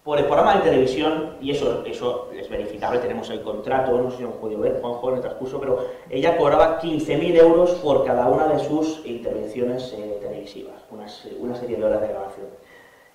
Por el programa de televisión, y eso, eso es verificable, tenemos el contrato, no sé si lo han podido ver, Juanjo, en el transcurso, pero ella cobraba 15.000 euros por cada una de sus intervenciones eh, televisivas, unas- una serie de horas de grabación.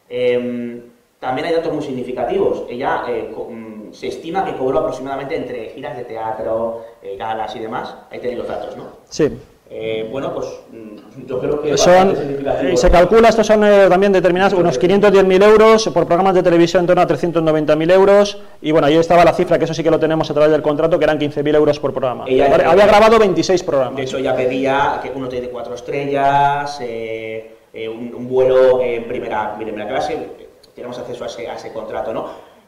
Em, también hay datos muy significativos. Ella eh, mm, se estima que cobró aproximadamente entre giras de teatro, eh, galas y demás. Ahí tenéis los datos, ¿no? Sí. Eh, bueno, pues mm, yo creo que Son, eh, se calcula, estos son eh, también determinados, unos 510.000 euros, por programas de televisión en torno a 390.000 euros, y bueno, ahí estaba la cifra, que eso sí que lo tenemos a través del contrato, que eran 15.000 euros por programa. Ella- Había grabado 26 programas. De hecho, ya pedía que uno tiene cuatro estrellas, eh, un, un vuelo en primera, primera clase, tenemos acceso a ese, a ese contrato, ¿no?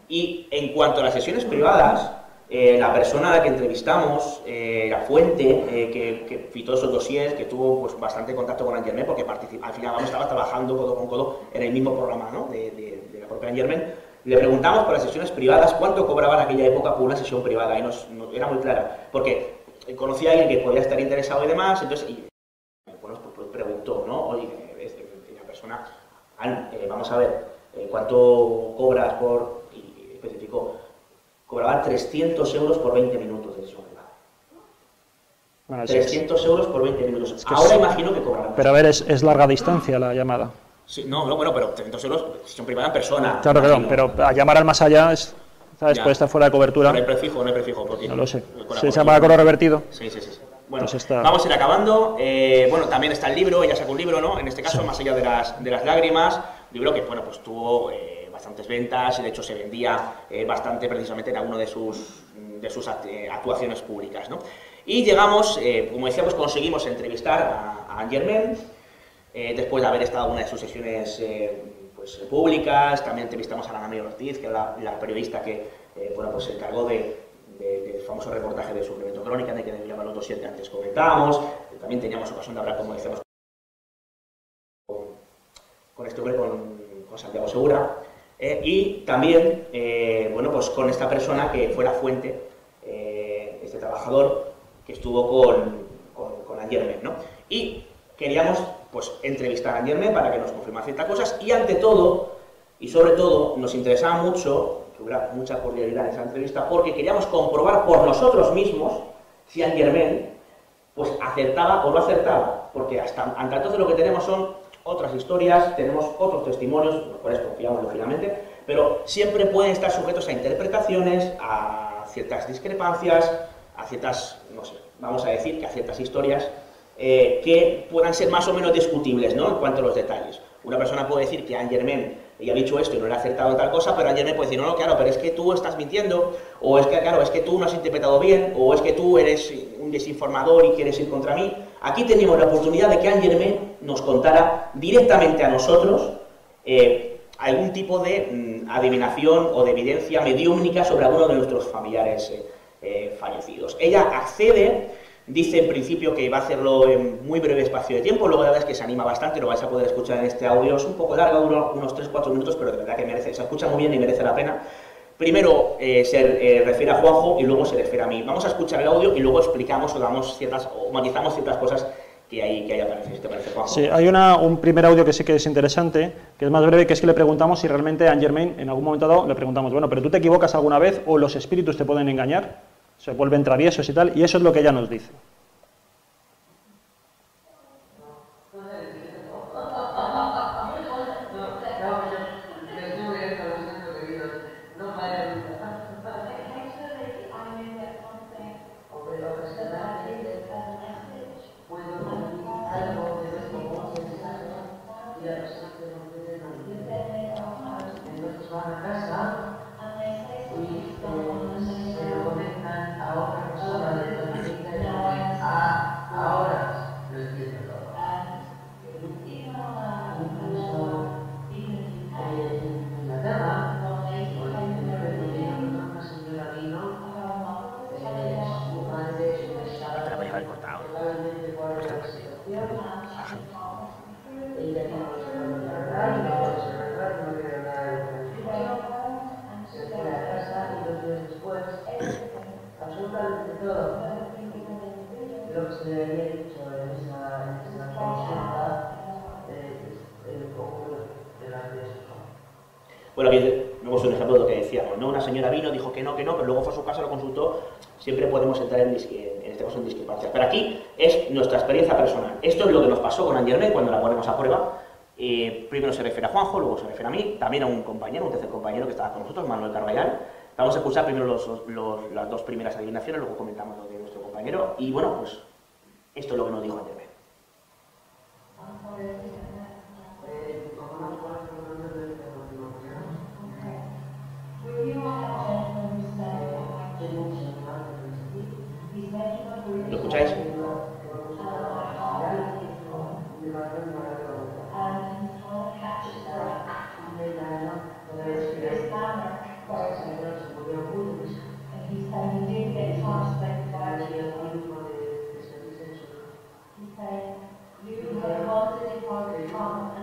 Y en cuanto a las sesiones privadas, eh, la persona a la que entrevistamos, eh, la fuente eh, que, que citó esos dossiers, que tuvo pues, bastante contacto con Angermen, porque al final vamos, estaba trabajando codo con codo en el mismo programa ¿no? de, de- de la propia Angermen, Le preguntamos por las sesiones privadas cuánto cobraba en aquella época por una sesión privada y nos, nos- era muy clara, porque conocía a alguien que podía estar interesado y demás, entonces y, bueno, pues, pues preguntó, ¿no? Oye, eh, eh, la persona, "An, eh, vamos a ver, eh, ¿cuánto cobras por...? Y especificó, cobraba 300 euros por 20 minutos de sesión privada. Bueno, sí, es- 300 euros por 20 minutos. que Ahora es- imagino que cobrarán. Pero a ver, es, es larga distancia la llamada. Sí, no, no, bueno, pero 300 euros, sesión privada en persona. Claro, imagino. pero a llamar al más allá es, ¿sabes? Ya. Puede estar fuera de cobertura. No hay prefijo, no hay prefijo. Porque No lo sé. ¿Se llama coro revertido? Sí, sí, sí. sí. Bueno, Pues está- vamos a ir acabando. Eh, bueno, también está el libro, ella sacó un libro, ¿no? En este caso, Sí. Más allá de las, de las lágrimas, libro que, bueno, pues tuvo eh, bastantes ventas y de hecho se vendía eh, bastante precisamente en alguna de sus, de sus eh, actuaciones públicas, ¿no? Y llegamos, eh, como decíamos, conseguimos entrevistar a, a Germain, eh, después de haber estado en una de sus sesiones eh, pues, públicas, también entrevistamos a la Mami Ortiz, que es la, la periodista que eh, bueno, pues, se encargó de, de- del famoso reportaje de suplemento crónica, de que debía los dossier que antes comentábamos. También teníamos ocasión de hablar, como decíamos, con, con este hombre, con, con Santiago Segura. Eh, y también, eh, bueno, pues con esta persona que fue la fuente, eh, este trabajador que estuvo con, con, Germain, ¿no? Y queríamos, pues, entrevistar a Germain para que nos confirmara ciertas cosas y, ante todo, y sobre todo, nos interesaba mucho que hubiera mucha cordialidad en esa entrevista porque queríamos comprobar por nosotros mismos si Germain pues acertaba o no acertaba, porque hasta, hasta entonces lo que tenemos son otras historias, tenemos otros testimonios, los cuales confiamos lógicamente, pero siempre pueden estar sujetos a interpretaciones, a ciertas discrepancias, a ciertas, no sé, vamos a decir que a ciertas historias eh, que puedan ser más o menos discutibles, ¿no? En cuanto a los detalles. Una persona puede decir que Anne Germain y ha dicho esto y no le ha acertado tal cosa, pero Anne Germain puede decir, no, no, claro, pero es que tú estás mintiendo, o es que, claro, es que tú no has interpretado bien, o es que tú eres un desinformador y quieres ir contra mí. Aquí tenemos la oportunidad de que Anne Germain nos contara directamente a nosotros eh, algún tipo de mm, adivinación o de evidencia mediúmnica sobre alguno de nuestros familiares eh, eh, fallecidos. Ella accede, dice en principio que va a hacerlo en muy breve espacio de tiempo, luego la verdad es que se anima bastante, lo vais a poder escuchar en este audio, es un poco largo, unos 3-4 minutos, pero de verdad que merece, se escucha muy bien y merece la pena. Primero eh, se eh, refiere a Juanjo y luego se refiere a mí. Vamos a escuchar el audio y luego explicamos o damos ciertas, o matizamos ciertas cosas que ahí, que ahí aparecen. ¿Te parece, Juanjo? Sí, hay una, un primer audio que sí que es interesante, que es más breve, que es que le preguntamos si realmente a Germain, en algún momento dado, le preguntamos, bueno, pero tú te equivocas alguna vez o los espíritus te pueden engañar, se vuelven traviesos y tal, y eso es lo que ella nos dice. Entrar en, en este caso en discrepancias. Pero aquí es nuestra experiencia personal. Esto es lo que nos pasó con Anne Germain cuando la ponemos a prueba. Eh, primero se refiere a Juanjo, luego se refiere a mí, también a un compañero, un tercer compañero que estaba con nosotros, Manuel Carvallal. Vamos a escuchar primero los- los- las dos primeras adivinaciones, luego comentamos lo de nuestro compañero. Y bueno, pues esto es lo que nos dijo Anne Germain. Eh,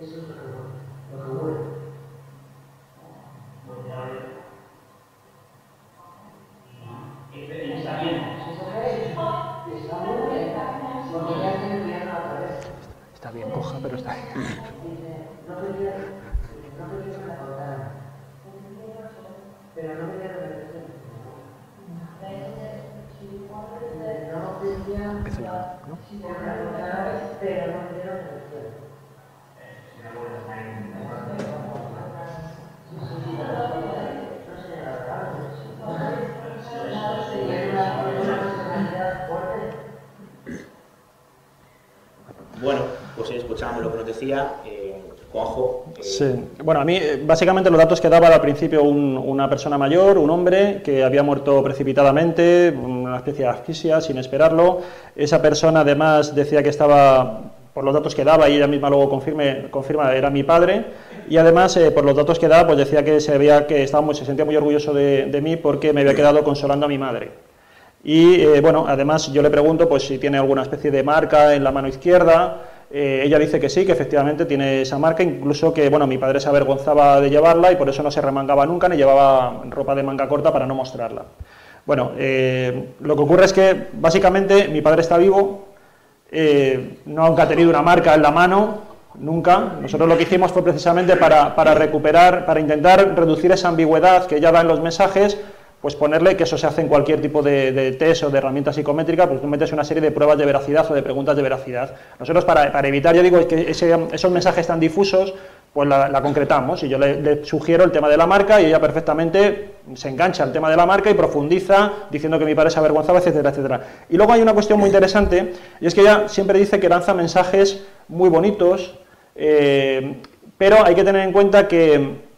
Eso lo que nos decía eh, Juanjo. Eh, sí, bueno, a mí eh, básicamente los datos que daba al principio una persona mayor, un hombre que había muerto precipitadamente, una especie de asfixia sin esperarlo. Esa persona además decía que estaba por los datos que daba, y ella misma luego confirme, confirma, era mi padre, y además eh, por los datos que daba, pues decía que se, veía que estaba muy, se sentía muy orgulloso de, mí porque me había quedado consolando a mi madre. Y bueno, además yo le pregunto pues, si tiene alguna especie de marca en la mano izquierda, eh, ella dice que sí, que efectivamente tiene esa marca, incluso que bueno, mi padre se avergonzaba de llevarla y por eso no se remangaba nunca ni llevaba ropa de manga corta para no mostrarla. Bueno, eh, lo que ocurre es que básicamente mi padre está vivo, nunca ha tenido una marca en la mano, nunca. Nosotros lo que hicimos fue precisamente para, para recuperar, para intentar reducir esa ambigüedad que ella da en los mensajes pues ponerle que eso se hace en cualquier tipo de, test o de herramienta psicométrica, pues tú metes una serie de pruebas de veracidad o de preguntas de veracidad. Nosotros para, evitar, yo digo, que esos mensajes tan difusos, pues la, concretamos y yo le, sugiero el tema de la marca y ella perfectamente se engancha al tema de la marca y profundiza diciendo que mi padre se avergonzaba, etcétera, etcétera. Y luego hay una cuestión muy interesante y es que ella siempre dice que lanza mensajes muy bonitos, eh, pero hay que tener en cuenta que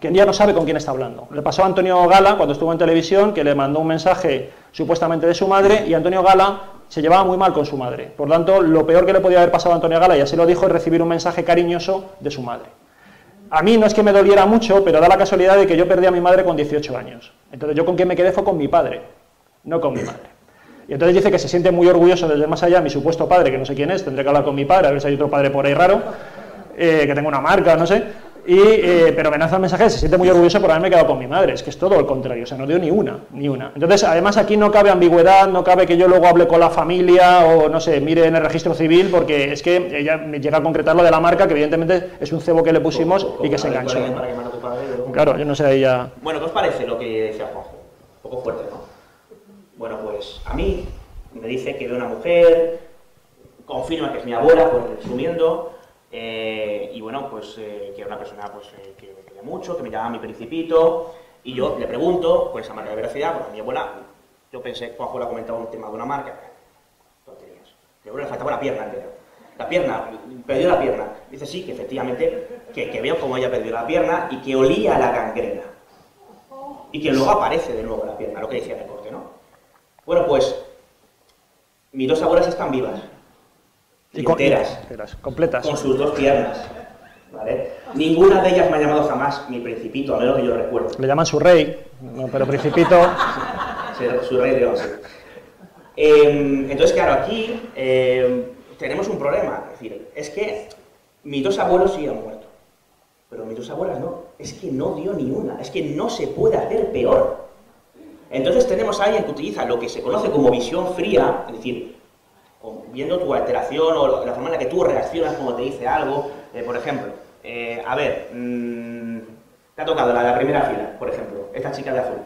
que ya no sabe con quién está hablando. Le pasó a Antonio Gala cuando estuvo en televisión, que le mandó un mensaje supuestamente de su madre, y Antonio Gala se llevaba muy mal con su madre. Por tanto, lo peor que le podía haber pasado a Antonio Gala, y así lo dijo, es recibir un mensaje cariñoso de su madre. A mí no es que me doliera mucho, pero da la casualidad de que yo perdí a mi madre con 18 años. Entonces yo con quién me quedé fue con mi padre, no con mi madre. Y entonces dice que se siente muy orgulloso desde más allá, mi supuesto padre, que no sé quién es, tendré que hablar con mi padre, a ver si hay otro padre por ahí raro, eh, que tenga una marca, no sé, y, eh, pero Venanza el mensaje se siente muy orgulloso por haberme quedado con mi madre, es que es todo el contrario, o sea, no dio ni una, ni una. Entonces, además aquí no cabe ambigüedad, no cabe que yo luego hable con la familia o, no sé, mire en el registro civil, porque es que ella me llega a concretar lo de la marca, que evidentemente es un cebo que le pusimos y que se enganchó. Claro, yo no sé, ella... Bueno, ¿qué os parece lo que decía Juanjo? Un poco fuerte, ¿no? Bueno, pues a mí me dice que ve una mujer, confirma que es mi abuela, pues resumiendo, eh, y bueno, pues eh, que era una persona pues, eh, que me quería mucho, que me llamaba mi principito, y yo le pregunto por esa marca de veracidad, porque a mi abuela, yo pensé, Juanjo le ha comentado un tema de una marca, tonterías. Mi abuela le faltaba la pierna entera. La pierna, perdió la pierna. Dice sí, que efectivamente, que, que veo como ella perdió la pierna y que olía la gangrena. Y que luego aparece de nuevo la pierna, lo que decía el corte, ¿no? Bueno, pues mis dos abuelas están vivas y enteras, completas. con sus dos piernas. ¿vale? Ninguna de ellas me ha llamado jamás mi principito, a menos que yo recuerdo. Le llaman su rey, pero principito... [laughs] su rey de sí. Em, entonces, claro, aquí em, tenemos un problema. Es decir, es que mis dos abuelos sí han muerto, pero mis dos abuelas no. Es que no dio ni una, es que no se puede hacer peor. Entonces tenemos a alguien que utiliza lo que se conoce como visión fría, es decir, viendo tu alteración o la forma en la que tú reaccionas cuando te dice algo. Eh, por ejemplo, eh, a ver, mm, te ha tocado la la primera fila, por ejemplo, esta chica de azul.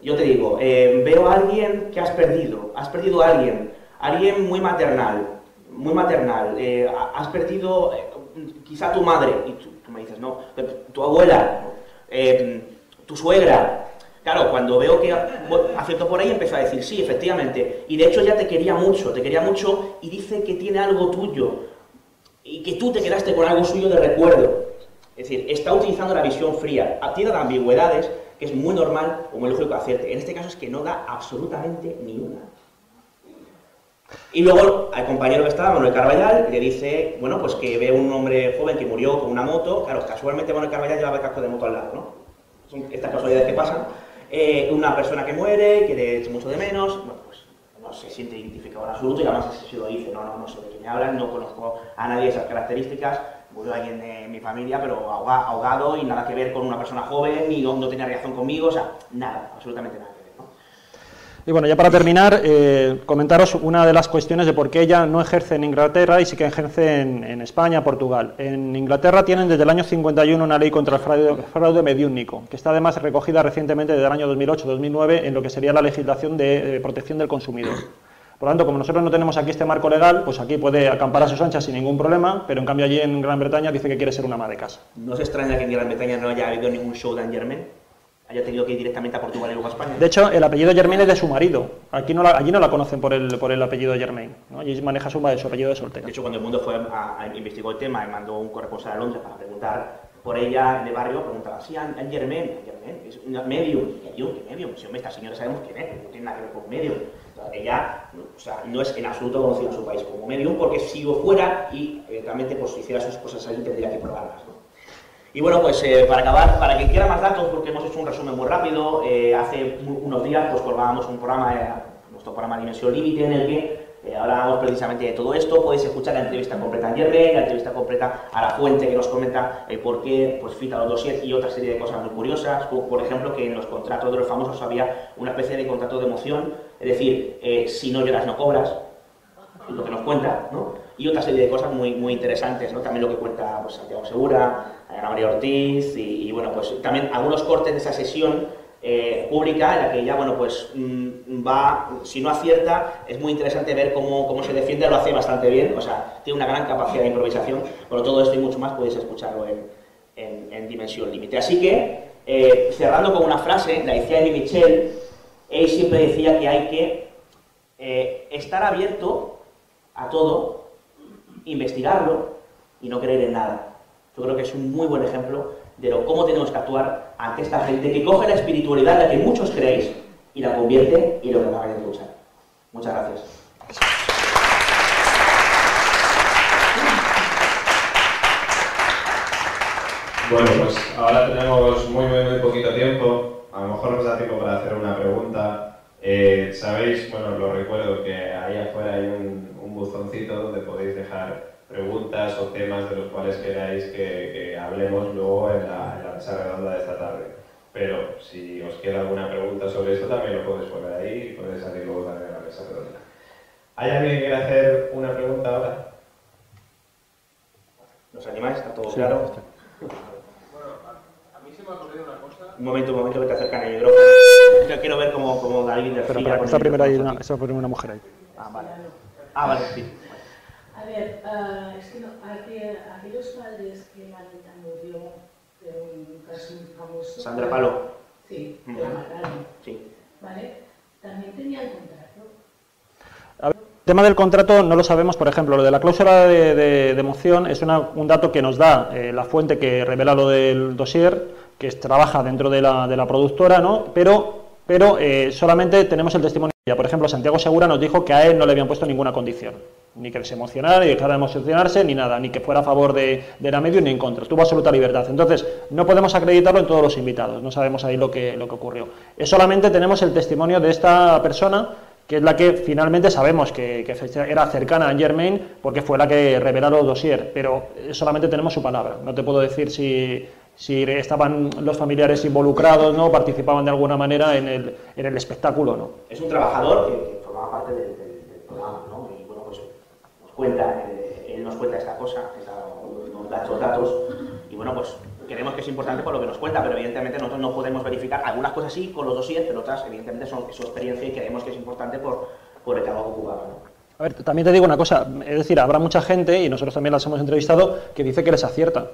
Yo te digo, eh, veo a alguien que has perdido, has perdido a alguien, alguien muy maternal, muy maternal, has perdido quizá tu madre, y tú, me dices, no, tu abuela, tu suegra, Claro, cuando veo que acierto por ahí, empezó a decir, sí, efectivamente, y de hecho ya te quería mucho, te quería mucho, y dice que tiene algo tuyo, y que tú te quedaste con algo suyo de recuerdo. Es decir, está utilizando la visión fría, tiene ambigüedades, que es muy normal o muy lógico acierte. En este caso es que no da absolutamente ni una. Y luego al compañero que estaba, Manuel Carballal, le dice, bueno, pues que ve un hombre joven que murió con una moto, claro, casualmente Manuel Carballal llevaba el casco de moto al lado, ¿no? Son estas casualidades que pasan. Eh, una persona que muere, que le echa mucho de menos, bueno, pues no se siente identificado en absoluto y además si lo dice, no, no, no sé de quién me hablan, no conozco a nadie de esas características, murió alguien de mi familia, pero ahogado y nada que ver con una persona joven y no, no tenía reacción conmigo, o sea, nada, absolutamente nada. Y bueno, ya para terminar, eh, comentaros una de las cuestiones de por qué ella no ejerce en Inglaterra y sí que ejerce en, España, Portugal. En Inglaterra tienen desde el año 51 una ley contra el fraude, fraude mediúnico, que está además recogida recientemente desde el año 2008-2009 en lo que sería la legislación de, protección del consumidor. Por lo tanto, como nosotros no tenemos aquí este marco legal, pues aquí puede acampar a sus anchas sin ningún problema, pero en cambio allí en Gran Bretaña dice que quiere ser una ama de casa. ¿No se extraña que en Gran Bretaña no haya habido ningún show de? Haya tenido que ir directamente a Portugal y luego a España. De hecho, el apellido Germain es de su marido. Aquí no la, allí no la conocen por el, por el apellido Germain. ¿no? Allí maneja su, su apellido de soltera. De hecho, cuando el mundo fue a, investigó el tema y mandó un corresponsal a Londres para preguntar por ella en el barrio, preguntaba, sí, Anne Germain, Germain, es una medium. Yo, ¿qué medium? Si hombre, esta señora sabemos quién es, no tiene nada que ver con medium. ella o sea, no es en absoluto conocida en su país como medium, porque si lo fuera y eventualmente pues, hiciera sus cosas ahí, tendría que probarlas. Y bueno, pues eh, para acabar, para quien quiera más datos, porque hemos hecho un resumen muy rápido, eh, hace unos días pues colgábamos un programa, eh, nuestro programa Dimensión Límite, en el que eh, hablamos precisamente de todo esto. Podéis escuchar la entrevista completa a Yerbe, la entrevista completa a la fuente que nos comenta el por qué pues, fita los dossiers y otra serie de cosas muy curiosas, como por ejemplo que en los contratos de los famosos había una especie de contrato de emoción, es decir, eh, si no lloras no cobras, lo que nos cuenta, ¿no? Y otra serie de cosas muy, muy interesantes, ¿no? También lo que cuenta pues, Santiago Segura, Ana María Ortiz y, bueno, pues también algunos cortes de esa sesión eh, pública en la que ella, bueno, pues mm, va, si no acierta, es muy interesante ver cómo, cómo, se defiende, lo hace bastante bien, o sea, tiene una gran capacidad de improvisación, por todo esto y mucho más podéis escucharlo en, en, en Dimensión Límite. Así que, eh, cerrando con una frase, la decía Eddie Michel, él siempre decía que hay que eh, estar abierto a todo, investigarlo y no creer en nada. Yo creo que es un muy buen ejemplo de lo, cómo tenemos que actuar ante esta gente que coge la espiritualidad en la que muchos creéis y la convierte en lo que acabáis de escuchar. Muchas gracias. Bueno, pues ahora tenemos muy, muy, muy poquito tiempo. A lo mejor nos da tiempo para hacer una pregunta. Eh, Sabéis, bueno, lo recuerdo que ahí afuera hay un, un buzoncito donde podéis dejar preguntas o temas de los cuales queráis que, que hablemos luego en la, en la, mesa redonda de esta tarde. Pero si os queda alguna pregunta sobre esto, también lo podéis poner ahí y podéis salir luego también en la mesa redonda. ¿Hay alguien que quiera hacer una pregunta ahora? ¿Nos animáis? ¿Está todo claro? Bueno, a, a mí se me ha ocurrido una cosa. Un momento, un momento que te acercan el micrófono. Yo quiero ver cómo, cómo David interfiere. Pero, pero, esta primera hay una, esta primera mujer ahí. Ah, vale. Ah, vale, sí. A ver, uh, es que no, aquel, aquellos padres que Manita murió de un caso muy famoso. Sandra Palo. Sí, que la mataron. Sí. ¿Vale? También tenían contrato. A ver, el tema del contrato no lo sabemos, por ejemplo, lo de la cláusula de, de, de moción es una, un dato que nos da eh, la fuente que revela lo del dossier, que es, trabaja dentro de la, de la productora, ¿no? pero, pero eh, solamente tenemos el testimonio. Por ejemplo, Santiago Segura nos dijo que a él no le habían puesto ninguna condición ni que se emocionara, ni dejara de emocionarse, ni nada, ni que fuera a favor de, de la medio ni en contra. Tuvo absoluta libertad. Entonces, no podemos acreditarlo en todos los invitados, no sabemos ahí lo que, lo que ocurrió. Es solamente tenemos el testimonio de esta persona, que es la que finalmente sabemos que, que era cercana a Germain, porque fue la que reveló los dossier, pero solamente tenemos su palabra. No te puedo decir si, si estaban los familiares involucrados, ¿no? participaban de alguna manera en el, en el espectáculo. ¿no? Es un trabajador que, que formaba parte del, del, del programa, ¿no? Y bueno, pues nos cuenta, eh, él nos cuenta esta cosa, esta, nos da estos datos, y bueno, pues creemos que es importante por lo que nos cuenta, pero evidentemente nosotros no podemos verificar algunas cosas sí con los dossiers, pero otras evidentemente son su experiencia y creemos que es importante por, por el trabajo ocupado. ¿no? A ver, también te digo una cosa, es decir, habrá mucha gente, y nosotros también las hemos entrevistado, que dice que les acierta.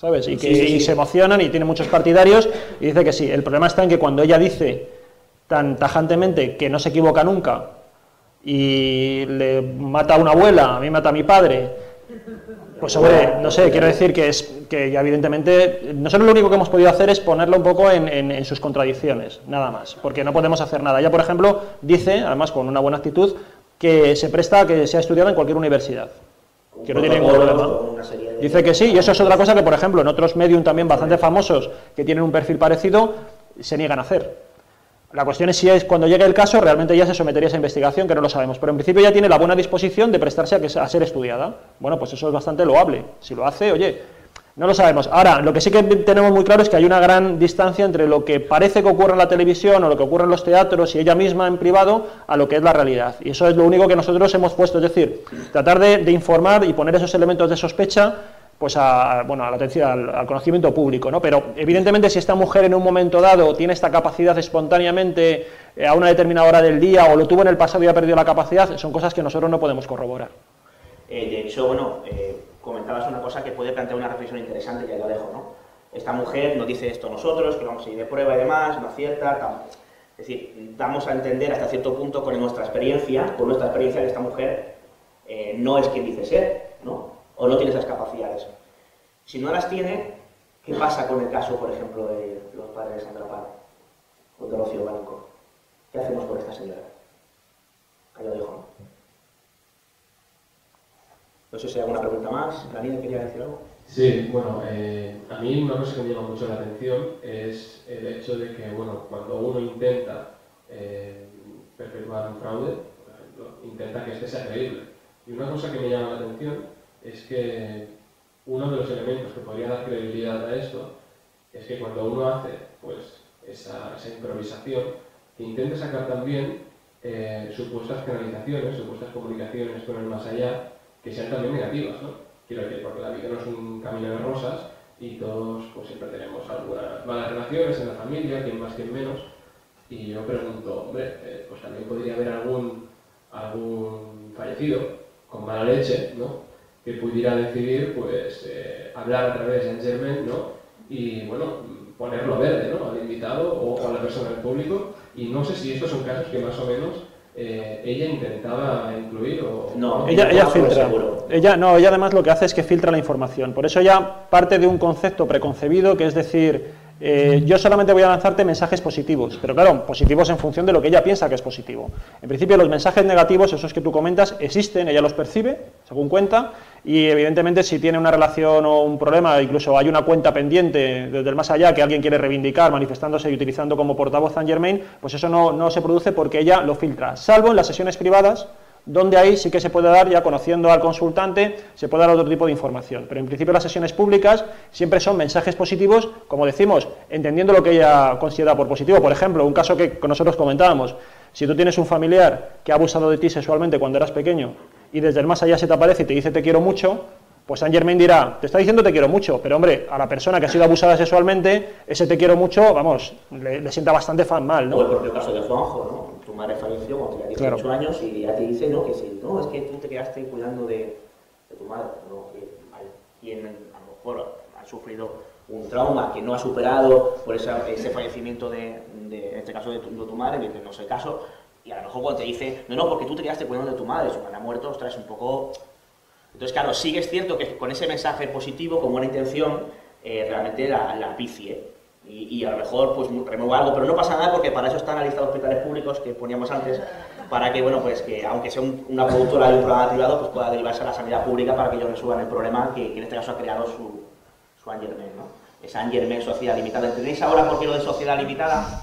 ¿Sabes? Y que Sí, sí, sí. y se emocionan y tiene muchos partidarios y dice que sí. El problema está en que cuando ella dice tan tajantemente que no se equivoca nunca y le mata a una abuela, a mí mata a mi padre, pues hombre, no sé, quiero decir que es que ya evidentemente nosotros lo único que hemos podido hacer es ponerlo un poco en, en, en sus contradicciones, nada más, porque no podemos hacer nada. Ella, por ejemplo, dice, además con una buena actitud, que se presta a que sea estudiada en cualquier universidad, que no tiene ningún problema. Dice que sí, y eso es otra cosa que, por ejemplo, en otros medios también bastante famosos que tienen un perfil parecido, se niegan a hacer. La cuestión es si es cuando llegue el caso, realmente ya se sometería a esa investigación, que no lo sabemos. Pero en principio ya tiene la buena disposición de prestarse a, que, a ser estudiada. Bueno, pues eso es bastante loable. Si lo hace, oye, no lo sabemos. Ahora, lo que sí que tenemos muy claro es que hay una gran distancia entre lo que parece que ocurre en la televisión o lo que ocurre en los teatros y ella misma en privado a lo que es la realidad. Y eso es lo único que nosotros hemos puesto, es decir, tratar de, informar y poner esos elementos de sospecha pues a, bueno, a la atención, al, al, conocimiento público, ¿no? Pero evidentemente si esta mujer en un momento dado tiene esta capacidad espontáneamente eh, a una determinada hora del día o lo tuvo en el pasado y ha perdido la capacidad, son cosas que nosotros no podemos corroborar. Eh, de hecho, bueno, eh, comentabas una cosa que puede plantear una reflexión interesante, ya lo dejo, ¿no? Esta mujer nos dice esto a nosotros, que vamos a ir de prueba y demás, no acierta. Es decir, damos a entender hasta cierto punto con nuestra experiencia, con nuestra experiencia que esta mujer eh, no es quien dice ser, ¿no? O no tiene esas capacidades. Si no las tiene, ¿qué pasa con el caso, por ejemplo, de los padres de Sandra Palo o de Rocío Blanco? ¿Qué hacemos con esta señora? Ahí lo dejo, ¿no? No sé si hay alguna pregunta más. ¿Daniel quería decir algo? Sí, bueno, eh, a mí una cosa que me llama mucho la atención es el hecho de que, bueno, cuando uno intenta eh, perpetuar un fraude, intenta que este sea creíble. Y una cosa que me llama la atención es que uno de los elementos que podría dar credibilidad a esto es que cuando uno hace pues, esa, esa improvisación, intente sacar también eh, supuestas canalizaciones, supuestas comunicaciones con el más allá, que sean también negativas, ¿no? Quiero decir, porque la vida no es un camino de rosas y todos pues, siempre tenemos algunas malas relaciones en la familia, quien más, quien menos, y yo pregunto, hombre, eh, pues también podría haber algún, algún fallecido con mala leche, ¿no? Que pudiera decidir, pues, eh, hablar a través de Saint ¿no? Y, bueno, ponerlo verde, ¿no? Al invitado o, a la persona del público. Y no sé si estos son casos que más o menos eh, ella intentaba incluir o... No, Ella, ella filtra. seguro. Ella, no, ella además lo que hace es que filtra la información. Por eso ella parte de un concepto preconcebido que es decir, eh, yo solamente voy a lanzarte mensajes positivos, pero claro, positivos en función de lo que ella piensa que es positivo. En principio los mensajes negativos, esos que tú comentas, existen, ella los percibe, según cuenta, y evidentemente si tiene una relación o un problema, incluso hay una cuenta pendiente desde el más allá que alguien quiere reivindicar manifestándose y utilizando como portavoz Saint Germain, pues eso no, no se produce porque ella lo filtra, salvo en las sesiones privadas, donde ahí sí que se puede dar, ya conociendo al consultante, se puede dar otro tipo de información. Pero en principio las sesiones públicas siempre son mensajes positivos, como decimos, entendiendo lo que ella considera por positivo. Por ejemplo, un caso que nosotros comentábamos, si tú tienes un familiar que ha abusado de ti sexualmente cuando eras pequeño y desde el más allá se te aparece y te dice te quiero mucho, pues Saint Germain dirá, te está diciendo te quiero mucho, pero hombre, a la persona que ha sido abusada sexualmente, ese te quiero mucho, vamos, le, le sienta bastante fan mal, O el ¿no? propio caso de Juanjo, ¿no? Tu madre falleció cuando tenía 18 Claro. años y ya te dice, ¿no? Que si, no, es que tú te quedaste cuidando de, de tu madre, ¿no? Quien a lo mejor ha sufrido un trauma que no ha superado por esa- ese fallecimiento de, de- en este caso de tu, de tu madre, que no es el caso, y a lo mejor cuando te dice, no, no, porque tú te quedaste cuidando de tu madre, su madre ha muerto, ostras, un poco... Entonces, claro, sí que es cierto que con ese mensaje positivo, con buena intención, eh, realmente la, la picie. Y, a lo mejor pues remueve algo, pero no pasa nada porque para eso están la lista hospitales públicos que poníamos antes, para que, bueno, pues que aunque sea un- una productora de un programa privado, pues pueda derivarse a la sanidad pública para que ellos resuelvan el problema que, en este caso ha creado su, su Angermen, ¿no? Esa Angermen Sociedad Limitada. ¿Entendéis ahora por qué lo de Sociedad Limitada?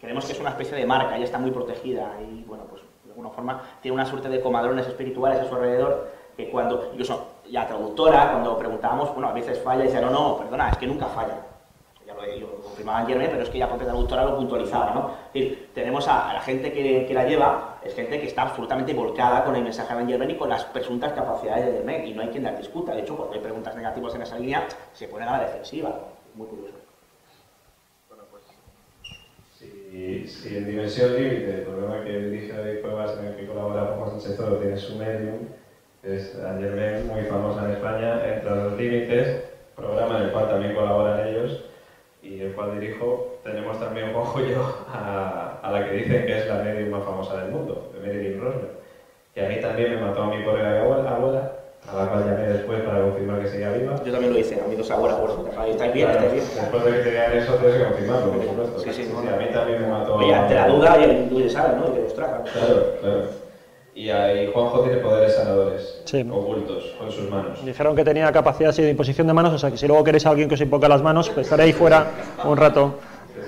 Creemos que es una especie de marca, ella está muy protegida y, bueno, pues de alguna forma tiene una suerte de comadrones espirituales a su alrededor que cuando, incluso la traductora, cuando preguntábamos, bueno, a veces falla y dice, no, no, perdona, es que nunca falla. Lo, lo confirmaba Jeremy, pero es que ya propia traductora lo puntualizaba, ¿no? Es decir, tenemos a, la gente que, la lleva, es gente que está absolutamente volcada con el mensaje de Jeremy y con las presuntas capacidades de Jeremy, y no hay quien la discuta. De hecho, cuando hay preguntas negativas en esa línea, se ponen a la defensiva. Muy curioso. Si, si en Dimensión Límite, el programa que dirige David Cuevas en el que colabora Juan Sánchez Toro, tiene su medium, es Angermen, muy famosa en España, Entre los Límites, programa en el cual también colaboran ellos y el cual dirijo. Tenemos también, Juanjo y yo, a, a la que dicen que es la medium más famosa del mundo, Marilyn Rosner, que a mí también me mató a mi pobre abuela, abuela, a la cual llamé después para confirmar que seguía viva. Yo también lo hice, amigos ahora, por ¿estáis bien? Claro, ¿Estáis bien? Después de que te digan eso, tienes que confirmarlo, por supuesto. Sí, sí, a mí también me mató. Oye, ante la duda, oye, tú ya sabes, ¿no? Y que los tragan. Claro, claro. Y ahí Juanjo tiene poderes sanadores Sí. ocultos con sus manos. Dijeron que tenía capacidad así de imposición de manos, o sea que si luego queréis a alguien que os imponga las manos, pues estaré ahí fuera un rato.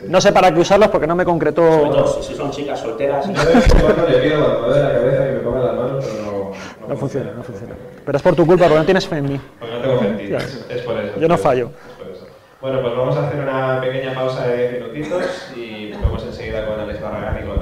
No sé para qué usarlos porque no me Sobre todo concretó. si, si son chicas solteras. Yo de en le pido me duele la cabeza que me ponga las manos, pero no, No funciona, no funciona. Pero es por tu culpa, porque no tienes fe en mí. porque no tengo sentido. Ya. Es por eso. Yo no es fallo. por eso. Bueno, pues vamos a hacer una pequeña pausa de 10 minutitos y volvemos enseguida con Alex Barragán y con